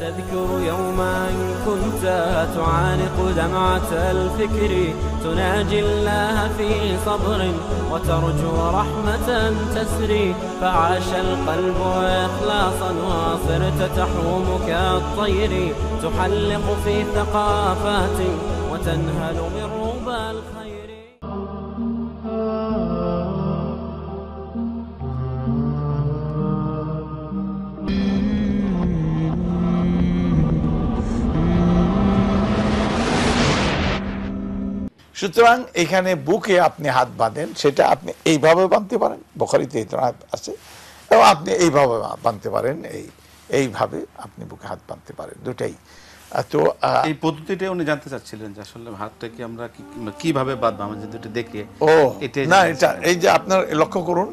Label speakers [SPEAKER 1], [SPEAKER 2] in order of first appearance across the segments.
[SPEAKER 1] تذكر يوما كنت تعانق دمعة الفكر تناجي الله في صبر وترجو رحمة تسري فعاش القلب إخلاصا وصرت تحوم كالطير تحلق في ثقافات وتنهل من ربى الخير.
[SPEAKER 2] সুতরাং এখানে বুকে আপনি হাত বাঁধেন সেটা আপনি এইভাবে বাঁধতে পারেন বখারিতে এই আছে এবং আপনি এইভাবে বাঁধতে পারেন এই এইভাবে আপনি বুকে হাত বাঁধতে পারেন দুটাই। তো
[SPEAKER 3] এই পদ্ধতিটা উনি জানতে চাচ্ছিলেন যে আসলে আমরা কি- কীভাবে বাঁধবো আমরা যদি দেখে
[SPEAKER 2] ও না এটা এই যে আপনার লক্ষ্য করুন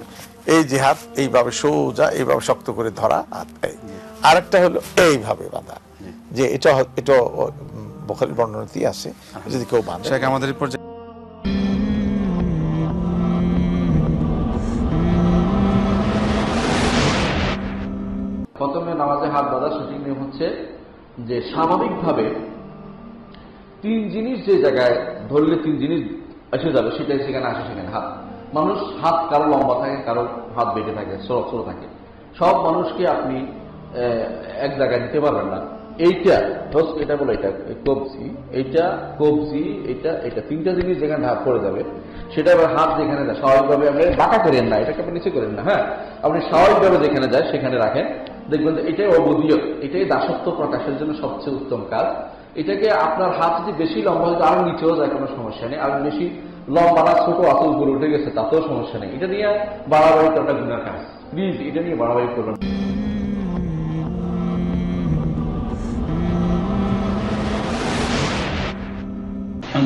[SPEAKER 2] এই যে হাত এইভাবে সোজা এইভাবে শক্ত করে ধরা হাত আরেকটা হলো এইভাবে বাঁধা যে এটা এটা বখারির বর্ণনাতেই আছে যদি কেউ বাঁধে।
[SPEAKER 3] আমাদের
[SPEAKER 4] প্রথমে নামাজে হাত বাঁধার সঠিক নিয়ম হচ্ছে যে স্বাভাবিকভাবে তিন জিনিস যে জায়গায় ধরলে তিন জিনিস এসে যাবে সেটাই সেখানে আসে সেখানে হাত। মানুষ হাত কারও লম্বা থাকে কারও হাত বেঁটে থাকে ছোট থাকে। সব মানুষকে আপনি আহ, এক জায়গায় দিতে পারবেন না। এইটা, ধস, এটা বলো, এটা কবজি এইটা কবজি, এটা এটা তিনটা জিনিস যেখানে হাত পড়ে যাবে, সেটা আবার হাত যেখানে যায়, স্বাভাবিকভাবে আপনি বাঁকা করেন না, এটাকে আপনি নিচে করেন না হ্যাঁ? আপনি স্বাভাবিকভাবে যেখানে যায়, সেখানে রাখেন। দেখবেন যে এটাই অবদীয় এটাই দাসত্ব প্রকাশের জন্য সবচেয়ে উত্তম কাজ। এটাকে আপনার হাত যদি বেশি লম্বা হয়তো আরও নিচেও যায়, কোনো সমস্যা নেই। আর বেশি লম্বা না, ছোট আছে, উপরে উঠে গেছে, তাতেও সমস্যা নেই। এটা নিয়ে বাড়াবাড়ি করাটা গুণা কাজ প্লিজ এটা নিয়ে বাড়াবাড়ি করবেন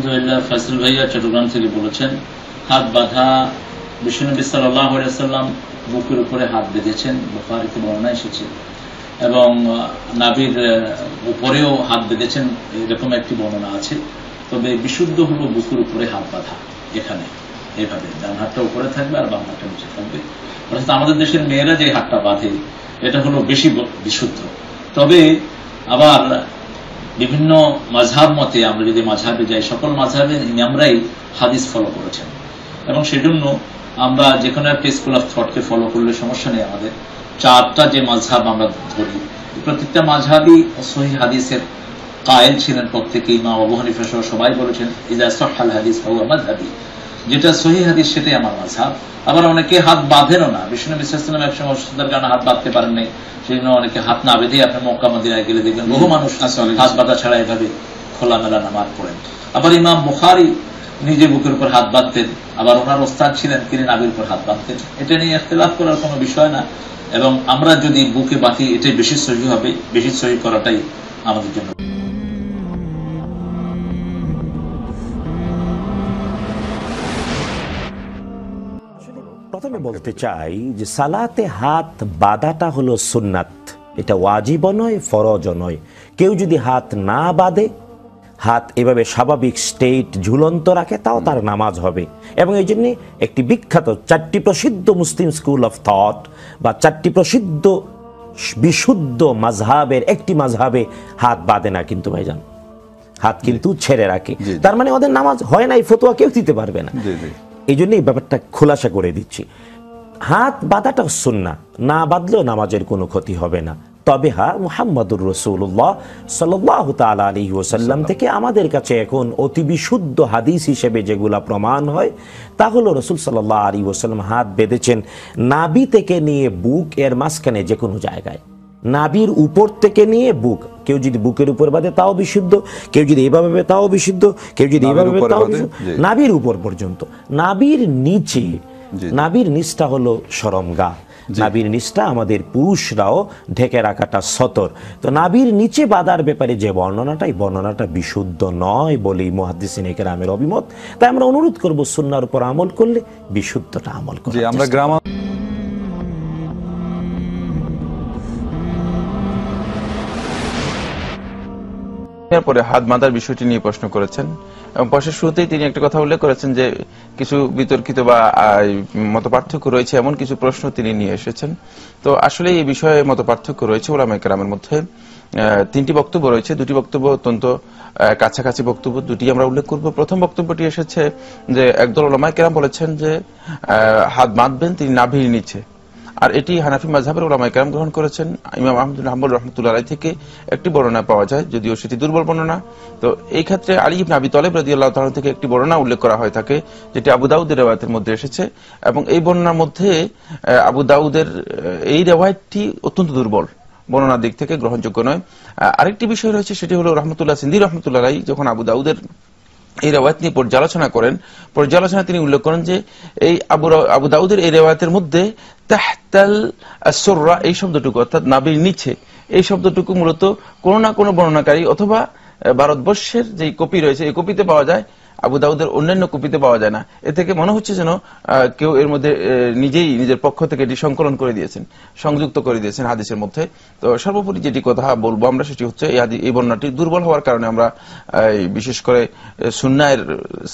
[SPEAKER 5] আলহামদুলিল্লাহ ফাসিল ভাইয়া চট্টগ্রাম থেকে বলেছেন, হাত বাঁধা বিশ্বনবী সাল্লাহ সাল্লাম বুকের উপরে হাত বেঁধেছেন, বুখারিতে বর্ণনা এসেছে। এবং নাভির উপরেও হাত বেঁধেছেন, এরকম একটি বর্ণনা আছে। তবে বিশুদ্ধ হলো বুকের উপরে হাত বাঁধা, এখানে, এভাবে। ডান হাতটা উপরে থাকবে আর বাম হাতটা নিচে থাকবে। অর্থাৎ আমাদের দেশের মেয়েরা যে হাতটা বাঁধে, এটা হলো বেশি বিশুদ্ধ। তবে আবার বিভিন্ন মাঝহাব মতে আমরা যদি মাঝহাবে যাই, সকল মাঝহাবে ইমামরাই হাদিস ফলো করেছেন। এবং সেজন্য আমরা যে কোনো একটা স্কুল অফ থটকে ফলো করলে সমস্যা নেই আমাদের। চারটা যে মাঝহাব আমরা ধরি, প্রত্যেকটা মাঝহাবই সহি হাদিসের কায়েল ছিলেন প্রত্যেকে মা আবু হানিফা সহ সবাই বলেছেন ইজা সহাল হাদিস ফাহুয়া মাযহাবি। যেটা সহি হাদিস সেটাই আমার মাঝহাব। আবার অনেকে হাত বাঁধেনও না। বিষ্ণু বিশ্বাসলাম একসময় অসুস্থতার কারণে হাত বাঁধতে পারেন নাই। সেই জন্য অনেকে হাত না বেঁধে আপনার মক্কা মদিনায় গেলে দেখবেন বহু মানুষ হাত বাঁধা ছাড়া এভাবে খোলামেলা নামাজ পড়েন। আবার ইমাম বুখারি নিজে বুকের উপর হাত বাঁধতেন। আবার ওনার ওস্তাদ ছিলেন তিনি নাবির উপর হাত বাঁধতেন। এটা নিয়ে ইখতলাফ করার কোনো বিষয় না। এবং আমরা যদি বুকে বাঁধি এটাই বেশি সহি হবে বেশি সহি করাটাই আমাদের জন্য
[SPEAKER 6] বলতে চাই যে সালাতে হাত বাঁধাটা হলো সুন্নাত। এটা ওয়াজিব নয় ফরজ নয়। কেউ যদি হাত না বাঁধে হাত এভাবে স্বাভাবিক স্টেট ঝুলন্ত রাখে তাও তার নামাজ হবে। এবং এই জন্যে একটি বিখ্যাত চারটি প্রসিদ্ধ মুসলিম স্কুল অফ থট বা চারটি প্রসিদ্ধ বিশুদ্ধ মাঝহাবের একটি মাঝহাবে হাত বাঁধে না কিন্তু ভাইজান। হাত কিন্তু ছেড়ে রাখে। তার মানে ওদের নামাজ হয় না এই ফতোয়া কেউ দিতে পারবে না। এই জন্য এই ব্যাপারটা খোলাসা করে দিচ্ছি। হাত বাঁধাটা সুন্না না বাঁধলেও নামাজের কোনো ক্ষতি হবে না। তবে হ্যাঁ মুহাম্মদুর রসুল্লাহ সাল্লাহ তালা আলী ওসাল্লাম থেকে আমাদের কাছে এখন অতি বিশুদ্ধ হাদিস হিসেবে যেগুলা প্রমাণ হয় তা হলো রসুল সাল্লাহ আলী ওসাল্লাম হাত বেঁধেছেন নাবি থেকে নিয়ে বুক এর মাঝখানে যে কোনো জায়গায়। নাবির উপর থেকে নিয়ে বুক। কেউ যদি বুকের উপর বাঁধে তাও বিশুদ্ধ। কেউ যদি এভাবে বাঁধে তাও বিশুদ্ধ। কেউ যদি
[SPEAKER 7] এভাবে
[SPEAKER 6] তাও বিশুদ্ধ। নাবির উপর পর্যন্ত। নাবির নিচে নাবির নিষ্ঠা হলো সরমগা নাবির নিষ্ঠা আমাদের পুরুষরাও ঢেকে রাখাটা সতর। তো নাবির নিচে বাদার ব্যাপারে যে বর্ণনাটা এই বর্ণনাটা বিশুদ্ধ নয় বলেই মহাদিসিন কেরামের অভিমত। তাই আমরা অনুরোধ করব সুন্নার উপর আমল করলে বিশুদ্ধটা আমল করি
[SPEAKER 7] আমরা গ্রাম পরে হাত বাঁধার বিষয়টি নিয়ে প্রশ্ন করেছেন। এবং প্রশ্নের শুরুতেই তিনি একটা কথা উল্লেখ করেছেন যে, কিছু বিতর্কিত বা মত পার্থক্য রয়েছে এমন কিছু প্রশ্ন তিনি নিয়ে এসেছেন। তো আসলে এই বিষয়ে মত পার্থক্য রয়েছে ওলামা কেরামের মধ্যে। তিনটি বক্তব্য রয়েছে। দুটি বক্তব্য অত্যন্ত কাছাকাছি বক্তব্য। দুটি আমরা উল্লেখ করব। প্রথম বক্তব্যটি এসেছে যে, একদল ওলামায় কেরাম বলেছেন যে হাত বাঁধবেন, তিনি না নাভির নিচে। আর এটি হানাফি মাঝহাবের ওলামায় কেরাম গ্রহণ করেছেন। ইমাম আহমদুল হাম্বুল রহমতুল্লাহ থেকে একটি বর্ণনা পাওয়া যায়, যদিও সেটি দুর্বল বর্ণনা। তো এই ক্ষেত্রে আলী ইবনে তলেব রাদিয়াল্লাহু তাআলা থেকে একটি বর্ণনা উল্লেখ করা হয়ে থাকে, যেটি আবু দাউদের রেওয়ায়তের মধ্যে এসেছে এবং এই বর্ণনার মধ্যে আবু দাউদের এই রেওয়ায়তটি অত্যন্ত দুর্বল বর্ণনার দিক থেকে গ্রহণযোগ্য নয়। আরেকটি বিষয় রয়েছে, সেটি হলো রহমতুল্লাহ সিন্দি রহমতুল্লাহ যখন আবু দাউদের এই রেওয়ায়ত নিয়ে পর্যালোচনা করেন। পর্যালোচনা তিনি উল্লেখ করেন যে, এই আবু আবু দাউদের এই রেওয়ায়তের মধ্যে তাহতাল আসররা এই শব্দটুকু, অর্থাৎ নাবির নিচে, এই শব্দটুকু মূলত কোনো না কোনো বর্ণনাকারী অথবা ভারতবর্ষের যে কপি রয়েছে, এই কপিতে পাওয়া যায় আবু দাউদের অন্যান্য কপিতে পাওয়া যায় না। এ থেকে মনে হচ্ছে যেন কেউ এর মধ্যে নিজেই নিজের পক্ষ থেকে এটি সংকলন করে দিয়েছেন সংযুক্ত করে দিয়েছেন হাদিসের মধ্যে। তো সর্বোপরি যেটি কথা বলব আমরা সেটি হচ্ছে এই বর্ণনাটি দুর্বল হওয়ার কারণে আমরা বিশেষ করে সুন্নায়ের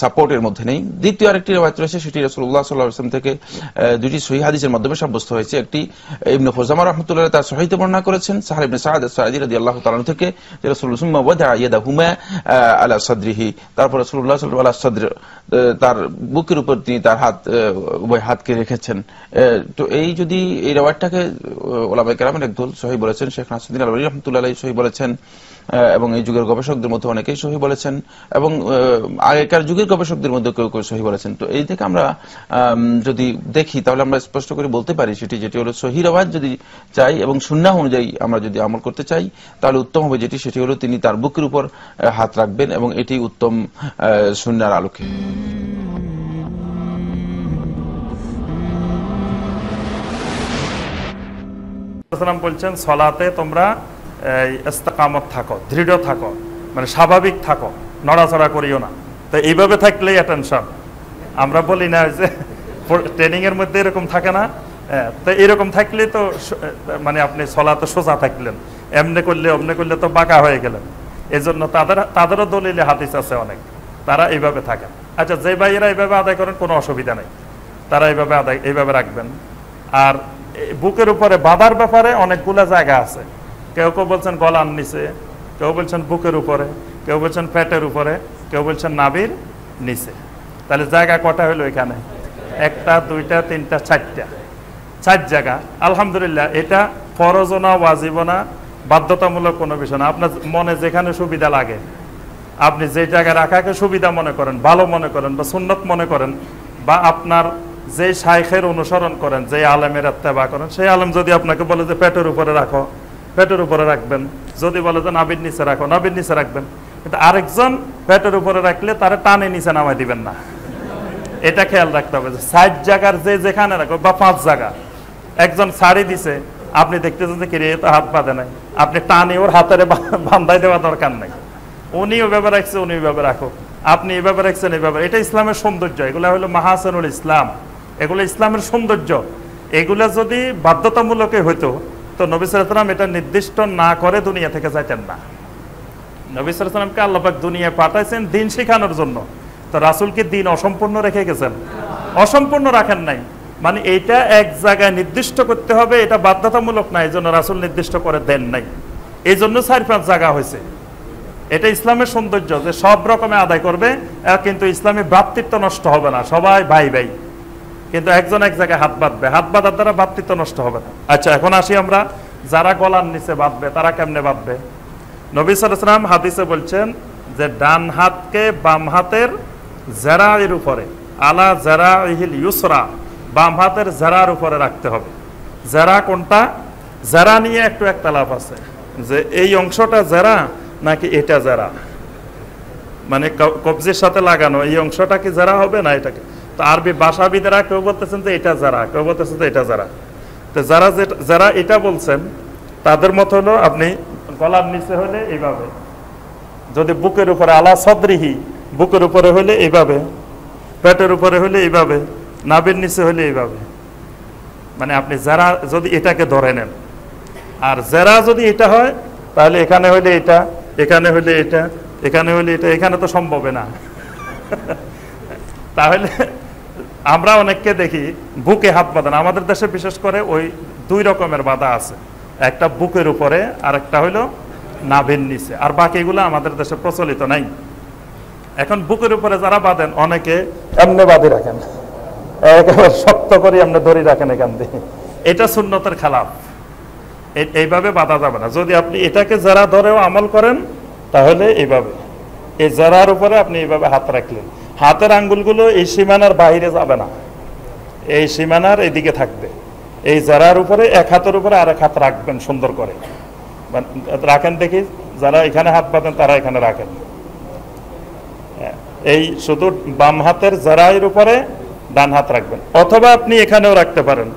[SPEAKER 7] সাপোর্টের মধ্যে নেই। দ্বিতীয় আরেকটি রেওয়ায়ত রয়েছে সেটি রসুল্লাহ সাল্লাহ আসলাম থেকে দুটি সহি হাদিসের মাধ্যমে সাব্যস্ত হয়েছে। একটি ইবনে খোজামা রহমতুল্লাহ তার সহিতে বর্ণনা করেছেন সাহার ইবনে সাহাদ সাহাদি রাদি আল্লাহ তালন থেকে রসুল্লাহ আহ, আলা সাদরিহি। তারপর রসুল্লাহ তার বুকের উপর তিনি তার হাত উভয় হাতকে রেখেছেন। তো এই যদি এই রেওয়ায়তটাকে ওলামাই কেরামের একদল সহি বলেছেন, শেখ নাসুদ্দিন আলবী রহমতুল্লাহ সহি বলেছেন এবং এই যুগের গবেষকদের মধ্যে অনেকেই সহি বলেছেন, এবং আগেকার যুগের গবেষকদের মধ্যে কেউ কেউ সহি বলেছেন। তো এই থেকে আমরা যদি দেখি, তাহলে আমরা স্পষ্ট করে বলতে পারি সেটি, যেটি হলো সহি রওয়াজ যদি চাই এবং সুন্নাহ অনুযায়ী আমরা যদি আমল করতে চাই, তাহলে উত্তম হবে যেটি, সেটি হলো তিনি তার বুকের উপর হাত রাখবেন এবং এটি উত্তম সুন্নার আলোকে।
[SPEAKER 8] বলছেন, সলাতে তোমরা ইস্তেকামত থাকো দৃঢ় থাকো মানে স্বাভাবিক থাকো নড়াচড়া করিও না। তো এইভাবে থাকলেই অ্যাটেনশন আমরা বলি না যে ট্রেনিং এর মধ্যে এরকম থাকে না। হ্যাঁ, তো এরকম থাকলে তো মানে আপনি সলাতে সোজা থাকলেন। এমনি করলে অমনি করলে তো বাঁকা হয়ে গেলেন। এই জন্য তাদের তাদেরও দলিলে হাদিস আছে অনেক। তারা এইভাবে থাকেন। আচ্ছা যে ভাইয়েরা এইভাবে আদায় করেন কোনো অসুবিধা নেই। তারা এইভাবে আদায় এইভাবে রাখবেন। আর বুকের উপরে বাঁধার ব্যাপারে অনেকগুলা জায়গা আছে। কেউ কেউ বলছেন গলার নিচে, কেউ বলছেন বুকের উপরে, কেউ বলছেন পেটের উপরে, কেউ বলছেন নাবির নিচে। তাহলে জায়গা কটা হলো এখানে? একটা, দুইটা, তিনটা, চারটা। চার জায়গা। আলহামদুলিল্লাহ, এটা ফরজনা ওয়াজিবনা বাধ্যতামূলক কোনো বিষয় না। আপনার মনে যেখানে সুবিধা লাগে, আপনি যে জায়গায় রাখাকে সুবিধা মনে করেন, ভালো মনে করেন, বা সুন্নত মনে করেন, বা আপনার যে শাইখের অনুসরণ করেন, যে আলেমের আত্মেবা করেন, সেই আলেম যদি আপনাকে বলে যে পেটের উপরে রাখো পেটের উপরে রাখবেন। যদি বলে যে নাবির নিচে রাখো নাবির নিচে রাখবেন। কিন্তু আরেকজন পেটের উপরে রাখলে তারা টানে নিচে নামাই দিবেন না। এটা খেয়াল রাখতে হবে যে ষাট জায়গার যে যেখানে রাখো বা পাঁচ জায়গা, একজন শাড়ি দিছে, আপনি দেখতেছেন যে এ তো হাত বাঁধে নাই। আপনি টানে ওর হাতের বান্ধাই দেওয়া দরকার নাই। উনি ওইভাবে রাখছে উনি ওইভাবে রাখো। আপনি এইভাবে রাখছেন এইভাবে এটা ইসলামের সৌন্দর্য। এগুলা হলো মাহাসানুল ইসলাম। এগুলো ইসলামের সৌন্দর্য। এগুলা যদি বাধ্যতামূলকে হইতো তো নবী সালাম এটা নির্দিষ্ট না করে দুনিয়া থেকে যাইতেন না। নবী সালামকে আল্লাপাক দুনিয়ায় পাঠাইছেন দিন শেখানোর জন্য। তো রাসুলকে দিন অসম্পূর্ণ রেখে গেছেন? অসম্পূর্ণ রাখেন নাই। মানে এইটা এক জায়গায় নির্দিষ্ট করতে হবে, এটা বাধ্যতামূলক না এই জন্য রাসুল নির্দিষ্ট করে দেন নাই। এই জন্য চার পাঁচ জায়গা হয়েছে। এটা ইসলামের সৌন্দর্য, যে সব রকমে আদায় করবে, কিন্তু ইসলামী ভ্রাতৃত্ব নষ্ট হবে না, সবাই ভাই ভাই কিন্তু একজন এক জায়গায় হাত বাঁধবে। হাত বাঁধার দ্বারা ভ্রাতৃত্ব নষ্ট হবে না। আচ্ছা এখন আসি আমরা, যারা গলার নিচে বাঁধবে, তারা কেমনে বাঁধবে? নবী সালাম হাদিসে বলছেন যে, ডান হাতকে বাম হাতের জেরার উপরে, আলা জেরা ইহিল ইউসরা, বাম হাতের জেরার উপরে রাখতে হবে। জেরা কোনটা? জেরা নিয়ে একটু একটা লাভ আছে, যে এই অংশটা জেরা নাকি এটা জেরা? মানে কবজির সাথে লাগানো, এই অংশটা কি জেরা হবে না এটাকে? তো আরবি ভাষাবিদেরা কেউ বলতেছেন যে এটা যারা, কেউ বলতেছেন যে এটা যারা। তো যারা যারা এটা বলছেন, তাদের মতো হলো আপনি গলার নিচে হলে এইভাবে, যদি বুকের উপরে আলা সদরিহি, বুকের উপরে হলে এইভাবে, পেটের উপরে হলে এইভাবে নাবের নিচে হলে এইভাবে। মানে আপনি যারা যদি এটাকে ধরে নেন। আর যারা যদি এটা হয়, তাহলে এখানে হলে এটা, এখানে হলে এটা, এখানে হলে এটা, এখানে তো সম্ভব না। তাহলে আমরা অনেককে দেখি বুকে হাত বাঁধান। আমাদের দেশে বিশেষ করে ওই দুই রকমের বাধা আছে। একটা বুকের উপরে আর একটা হইল নাভির নিচে। আর বাকিগুলো আমাদের দেশে প্রচলিত নাই। এখন বুকের উপরে যারা বাঁধেন, অনেকে এমনি বাঁধে রাখেন। শক্ত করে এমনি ধরে রাখেন এখান থেকে এটা সুন্নতের খেলাফ। এইভাবে বাঁধা যাবে না। যদি আপনি এটাকে যারা ধরেও আমল করেন, তাহলে এইভাবে। এই জরার উপরে আপনি এইভাবে হাত রাখলেন। হাতের আঙ্গুলগুলো এই সীমানার বাইরে যাবে না। এই সীমানার এদিকে থাকবে। এই জারার উপরে, এক হাতের উপরে আর এক হাত রাখবেন সুন্দর করে। রাখেন দেখি, যারা এখানে হাত পাতেন তারা এখানে রাখেন। এই শুধু বাম হাতের জারাইয়ের উপরে ডান হাত রাখবেন। অথবা আপনি এখানেও রাখতে পারেন।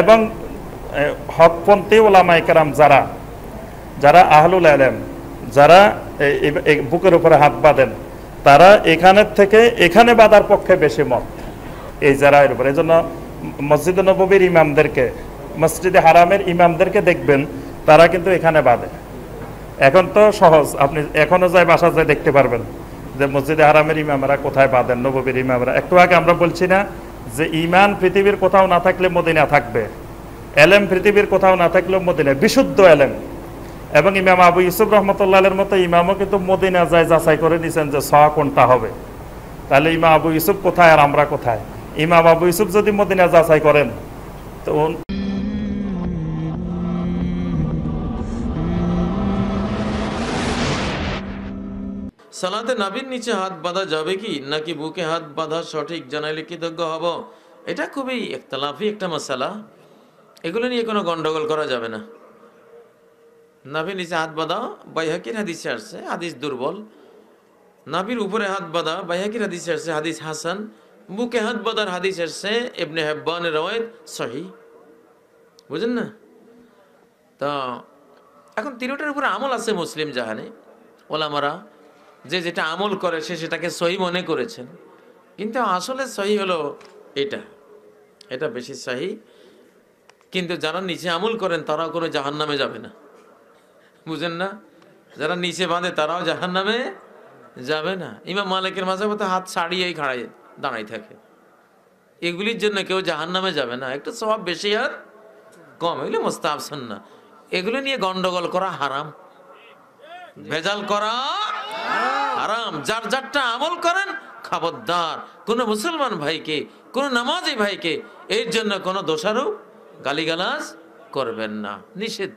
[SPEAKER 8] এবং হকপন্থী ওলামাই কেরাম যারা যারা আহলুল আলেম, যারা বুকের উপরে হাত বাঁধেন তারা এখানের থেকে, এখানে বাঁধার পক্ষে বেশি মত। এই যারা এর উপরে। এই জন্য মসজিদ নবীর ইমামদেরকে, মসজিদে হারামের ইমামদেরকে দেখবেন, তারা কিন্তু এখানে বাঁধে। এখন তো সহজ। আপনি এখনও যাই বাসা যায় দেখতে পারবেন যে মসজিদে হারামের ইমামরা কোথায় বাঁধেন নবীর ইমামরা। একটু আগে আমরা বলছি না যে ইমান পৃথিবীর কোথাও না থাকলে মদিনা থাকবে। এলেম পৃথিবীর কোথাও না থাকলেও মদিনা। বিশুদ্ধ এলেম। এবং ইমাম আবু ইউসুফ রহমতুল্লাহের মতো ইমামও কিন্তু মদিনা যায় যাচাই করে নিছেন যে স কোনটা হবে। তাহলে ইমাম আবু ইউসুফ কোথায় আর আমরা কোথায়? ইমাম আবু ইউসুফ যদি মদিনা যাচাই করেন, তো
[SPEAKER 9] সালাতে নাবির নিচে হাত বাঁধা যাবে কি, নাকি বুকে হাত বাঁধা সঠিক জানাইলে কৃতজ্ঞ হব? এটা খুবই একতলাফি একটা মশালা। এগুলো নিয়ে কোনো গন্ডগোল করা যাবে না। নাভির নিচে হাত বাঁধা বাইহাকির হাদিসে আসছে, হাদিস দুর্বল। নাভির উপরে হাত বাঁধা বাইহাকির হাদিসে আসছে, হাদিস হাসান। বুকে হাত বাঁধার হাদিস আসছে এবনে হেব্বানের রওয়ায়ত সহি। বুঝেন না? তা এখন তিনটার উপরে আমল আছে মুসলিম জাহানে, ওলামারা। যে যেটা আমল করে, সে সেটাকে সহি মনে করেছেন। কিন্তু আসলে সহি হলো এটা। এটা বেশি সহি। কিন্তু যারা নিচে আমল করেন, তারাও কোনো জাহান নামে যাবে না। বুঝেন না? যারা নিচে বাঁধে তারাও জাহান নামে যাবে না। ইমাম মালিকের মাঝে মতো হাত ছাড়িয়েই খাড়াই দাঁড়াই থাকে। এগুলির জন্য কেউ জাহান নামে যাবে না। একটু স্বভাব বেশি আর কম। এগুলো মোস্তাফসান না এগুলো নিয়ে গন্ডগোল করা হারাম। ভেজাল করা হারাম। যার যারটা আমল করেন, খবরদার। কোন মুসলমান ভাইকে, কোন নামাজি ভাইকে এর জন্য কোনো দোষারোপ গালিগালাজ করবেন না। নিষেধ।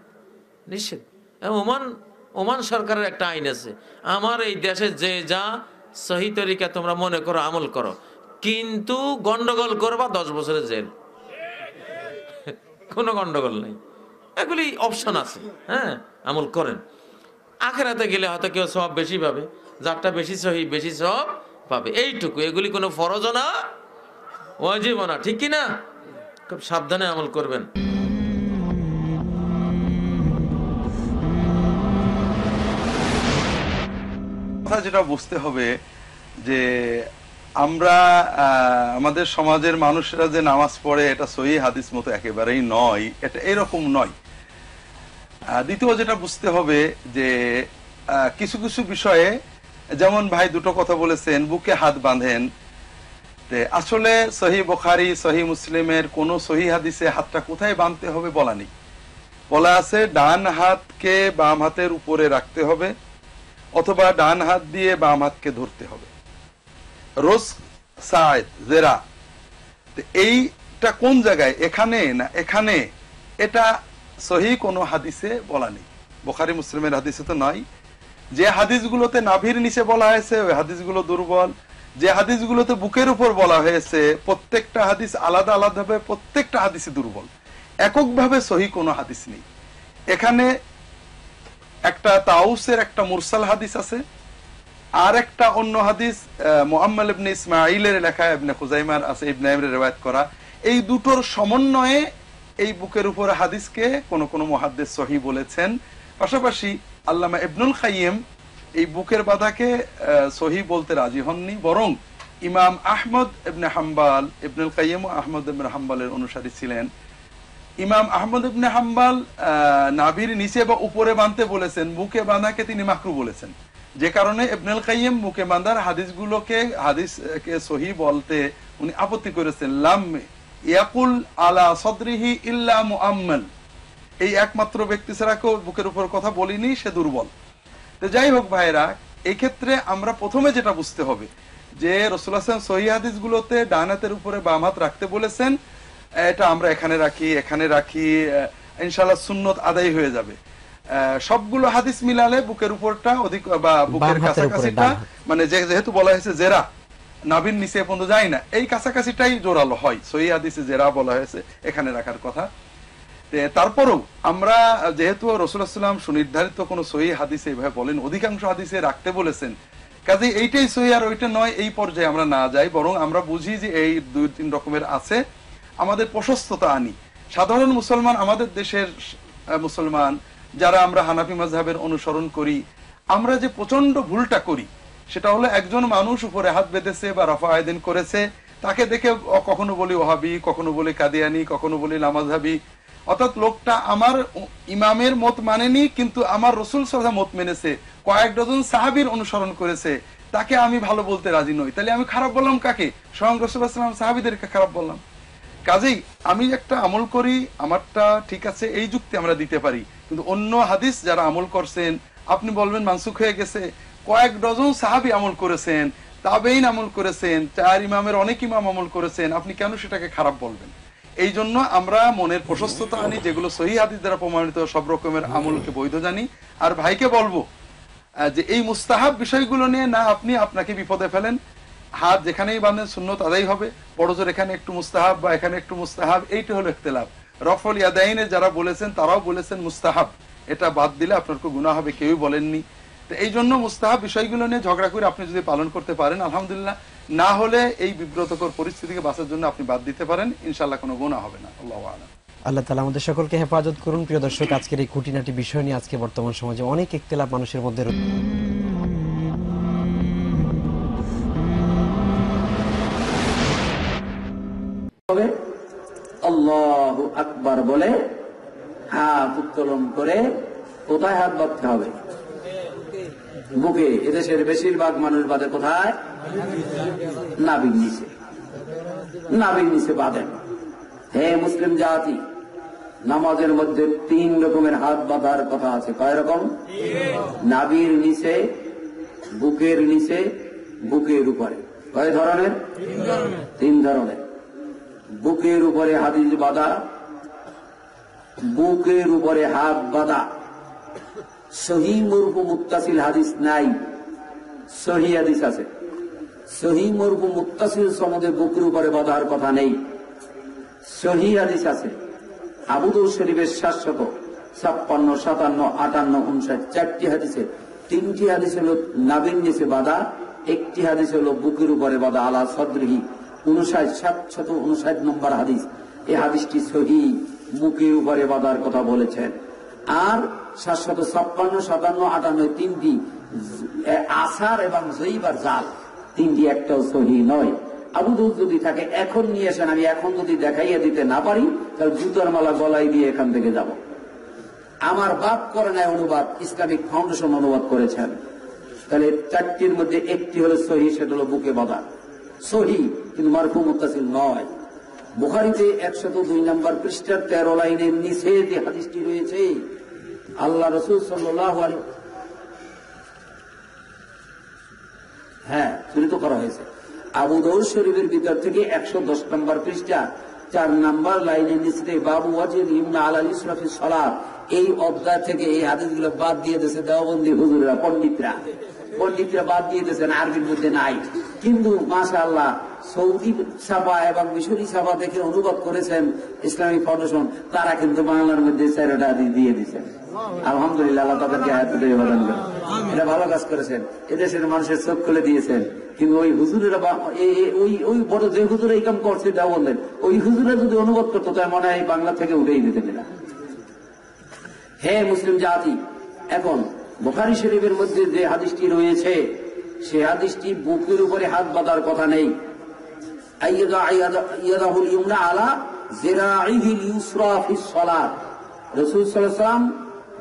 [SPEAKER 9] নিষেধ। ওমান ওমান সরকারের একটা আইন আছে। আমার এই দেশে যে যা সহি তরিকা তোমরা মনে করো, আমল করো, কিন্তু গন্ডগোল করবা দশ বছরের জেল। কোনো গন্ডগোল নেই। এগুলি অপশন আছে হ্যাঁ আমল করেন। আখেরাতে গেলে হয়তো কেউ সব বেশি পাবে, যারটা বেশি সহি, বেশি সব পাবে। এইটুকু, এগুলি কোনো ফরজও না, ওয়াজিবও না, ঠিক কি না? খুব সাবধানে আমল করবেন।
[SPEAKER 10] কথা যেটা বুঝতে হবে যে আমরা আমাদের সমাজের মানুষরা যে নামাজ পড়ে, এটা সহি হাদিস মতো একেবারেই নয়, এটা এরকম নয়। দ্বিতীয় যেটা বুঝতে হবে যে কিছু কিছু বিষয়ে, যেমন ভাই দুটো কথা বলেছেন, বুকে হাত বাঁধেন আসলে সহি বখারি, সহি মুসলিমের কোন সহি হাদিসে হাতটা কোথায় বাঁধতে হবে বলা নেই। বলা আছে ডান হাতকে বাম হাতের উপরে রাখতে হবে। অথবা ডান হাত দিয়ে বাম হাতকে ধরতে হবে। রোজ সাইদ জেরা। এইটা কোন জায়গায়? এখানে না এখানে? এটা সহি কোনো হাদিসে বলা নেই। বোখারি, মুসলিমের হাদিসে তো নয় যে হাদিসগুলোতে নাভির নিচে বলা হয়েছে, ওই হাদিসগুলো দুর্বল। যে হাদিসগুলোতে বুকের উপর বলা হয়েছে, প্রত্যেকটা হাদিস আলাদা আলাদা ভাবে প্রত্যেকটা হাদিসে দুর্বল। এককভাবে সহি কোনো হাদিস নেই। এখানে একটা তাউসের একটা মুরসাল হাদিস আছে, আর একটা অন্য হাদিস মোহাম্মদ ইবনে ইসমাইলের লেখা ইবনে খুজাইমার আছে, ইবনে ইবনে রেওয়ায়ত করা। এই দুটোর সমন্বয়ে এই বুকের উপরে হাদিসকে কোন কোন মহাদ্দেশ সহি বলেছেন। পাশাপাশি আল্লামা ইবনুল খাইয়েম এই বুকের বাধাকে সহি বলতে রাজি হননি, বরং ইমাম আহমদ ইবনে হাম্বাল, ইবনুল কাইম আহমদ ইবনে হাম্বালের অনুসারী ছিলেন। ইমাম আহমদ ইবনে হাম্বাল নাভির নিচে বা উপরে বাঁধতে বলেছেন বুকে বাঁধাকে তিনি মাকরু বলেছেন। যে কারণে ইবনুল কাইম বুকে বাঁধার হাদিসগুলোকে, হাদিসকে সহি বলতে উনি আপত্তি করেছেন। লাম ইয়াকুল আলা সদরিহি ইল্লা মুআম্মাল। এই একমাত্র ব্যক্তি ছাড়া কেউ বুকের উপর কথা বলিনি, সে দুর্বল। তো যাই হোক ভাইরা এই ক্ষেত্রে আমরা প্রথমে যেটা বুঝতে হবে, যে রসুল্লাহ সহি হাদিস গুলোতে ডান হাতের উপরে বাম হাত রাখতে বলেছেন এটা আমরা এখানে রাখি এখানে রাখি ইনশাল্লাহ সুন্নত আদায় হয়ে যাবে। সবগুলো হাদিস মিলালে বুকের উপরটা অধিক বা বুকের কাছাকাছিটা মানে যেহেতু বলা হয়েছে জেরা নাভির নিচে পর্যন্ত যায় না এই কাছাকাছিটাই জোরালো হয়। সহি হাদিসে জেরা বলা হয়েছে এখানে রাখার কথা। তারপরেও আমরা যেহেতু রসুলাম সুনির্ধারিত কোন সহি হাদিসে এইভাবে বলেন অধিকাংশ হাদিসে রাখতে বলেছেন। কাজে এইটাই সহি আর ওইটা নয় এই পর্যায়ে আমরা না যাই বরং আমরা বুঝি যে এই দুই তিন রকমের আছে। আমাদের প্রশস্ততা আনি। সাধারণ মুসলমান আমাদের দেশের মুসলমান, যারা আমরা হানাফি মাজহাবের অনুসরণ করি, আমরা যে প্রচণ্ড ভুলটা করি, সেটা হলো একজন মানুষ উপরে হাত বেঁধেছে বা রফা আয়দিন করেছে, তাকে দেখে কখনো বলি ওহাবি, কখনো বলি কাদিয়ানি, কখনো বলি নামাজহাবি অর্থাৎ লোকটা আমার ইমামের মত মানেনি, কিন্তু আমার রসুল সাজা মত মেনেছে, কয়েক ডজন সাহাবির অনুসরণ করেছে, তাকে আমি ভালো বলতে রাজি নই। তাহলে আমি খারাপ বললাম কাকে? স্বয়ং রসুল্লাহাম সাহাবিদেরকে খারাপ বললাম। কাজেই আমি একটা আমল করি, আমারটা ঠিক আছে, এই যুক্তি আমরা দিতে পারি। কিন্তু অন্য হাদিস যারা আমল করছেন, আপনি বলবেন, মানসুখ হয়ে গেছে। কয়েক ডজন সাহাবি আমল করেছেন, তাবেইন আমল করেছেন, চার ইমামের অনেক ইমাম আমল করেছেন, আপনি কেন সেটাকে খারাপ বলবেন? এই জন্য আমরা মনের প্রশস্ততা আনি, যেগুলো সহি হাদিস দ্বারা প্রমাণিত, সব রকমের আমলকে বৈধ জানি। আর ভাইকে বলব যে এই মুস্তাহাব বিষয়গুলো নিয়ে না আপনি আপনাকে বিপদে ফেলেন হাত যেখানেই বাঁধেন সুন্নত আদায় হবে। বড় জোর এখানে একটু মুস্তাহাব বা এখানে একটু মুস্তাহাব, এইটা হলো ইখতিলাফ। রফল ইয়াদাইনে যারা বলেছেন, তারাও বলেছেন মুস্তাহাব। এটা বাদ দিলে আপনার কোনো গুণা হবে, কেউই বলেননি। তো এই জন্য মুস্তাহাব বিষয়গুলো নিয়ে ঝগড়া করে আপনি যদি পালন করতে পারেন, আলহামদুলিল্লাহ, না হলে এই বিব্রতকর পরিস্থিতিকে বাঁচার জন্য আপনি বাদ দিতে পারেন ইনশাল্লাহ কোনো গুণা হবে না। আল্লাহ আলম।
[SPEAKER 11] আল্লাহ তালা আমাদের সকলকে হেফাজত করুন। প্রিয় দর্শক, আজকের এই খুঁটিনাটি বিষয় নিয়ে আজকে বর্তমান সমাজে অনেক ইখতিলাফ মানুষের মধ্যে রয়েছে।
[SPEAKER 12] হবে? আল্লাহ আকবার বলে হাত উত্তোলন করে কোথায় হাত বাঁধতে হবে? বুকে। এদেশের বেশিরভাগ মানুষ বাঁধে কোথায়? নাবির নিচে। নাবির নিচে বাঁধেন। হে মুসলিম জাতি, নামাজের মধ্যে তিন রকমের হাত বাঁধার কথা আছে। কয় রকম? নাবির নিচে, বুকের নিচে, বুকের উপরে। কয় ধরনের? তিন ধরনের। বুকের উপরে হাদিস বাঁধা, বুকের উপরে হাত বাঁধা। সহি মুরগু মুক্তাসিল হাদিস নাই সহি হাদিস আছে। সহি মুরগু মুক্তাসিল সমাজে বুকের উপরে বাঁধার কথা নেই। সহি হাদিস আছে। আবুদুল শরীফের শাশ্বত ছাপ্পান্ন, সাতান্ন, আটান্ন, উনষাট চারটি হাদিসে, তিনটি হাদিস হল নাবিন বাঁধা, একটি হাদিস হল বুকের উপরে বাঁধা, আলা সদ্রিহি। উনষাট সাতশত উনষাট নম্বর হাদিস। এই হাদিসটি সহি বুকের উপরে বাঁধার কথা বলেছেন। আর সাতশত ছাপ্পান্ন, সাতান্ন, আটান্ন তিনটি আসার এবং জৈবার জাল। তিনটি একটাও সহি নয়। আবু দুধ যদি থাকে, এখন নিয়ে আসেন, আমি এখন যদি দেখাইয়া দিতে না পারি, তাহলে জুতার মালা গলায় দিয়ে এখান থেকে যাব। আমার বাপ করে নাই অনুবাদ, ইসলামিক ফাউন্ডেশন অনুবাদ করেছেন। তাহলে চারটির মধ্যে একটি হলো সহি, সেটা হলো বুকে বাঁধা। সহি কিন্তু মারফু মুতাসিল নয়। বুখারিতে একশত দুই নম্বর পৃষ্ঠার তেরো লাইনের নিচে যে হাদিসটি রয়েছে, আল্লাহ রসুল সাল্লাহ হ্যাঁ চুরি তো করা হয়েছে। আবু দৌর শরীফের ভিতর থেকে একশো দশ নম্বর পৃষ্ঠা, চার নাম্বার লাইনের নিচে বাবু ওয়াজির ইমনা আল আলী ইসরাফি সলাপ এই অধ্যায় থেকে এই হাদিসগুলো বাদ দিয়ে দিয়েছে দেওবন্দি হুজুররা, পণ্ডিতরা। পন্ডিতরা বাদ দিয়ে দিয়েছেন, আরবির মধ্যে নাই। কিন্তু মাসা আল্লাহ সৌদি ছাপা এবং মিশরি ছাপা দেখে অনুবাদ করেছেন ইসলামিক ফাউন্ডেশন তারা কিন্তু বাংলার মধ্যে চারোটা দিয়ে দিয়েছেন আলহামদুলিল্লাহ আল্লাহ তাদেরকে আয়াতুদের ইবাদত করেন। এটা ভালো কাজ করেছেন। এদেশের মানুষের চোখ খুলে দিয়েছেন। কিন্তু ওই হুজুরেরা বা- এ- এ- ওই ওই বড় যে হুজুর এই কাম করছে এটা বললেন ওই হুজুরা যদি অনুবাদ করতো তাই মনে হয় বাংলা থেকে উঠেই দিতে না হে মুসলিম জাতি এখন বোখারি শরীফের মধ্যে যে হাদিসটি রয়েছে সে হাদিসটি বুকের উপরে হাত বাঁধার কথা নেই। আলা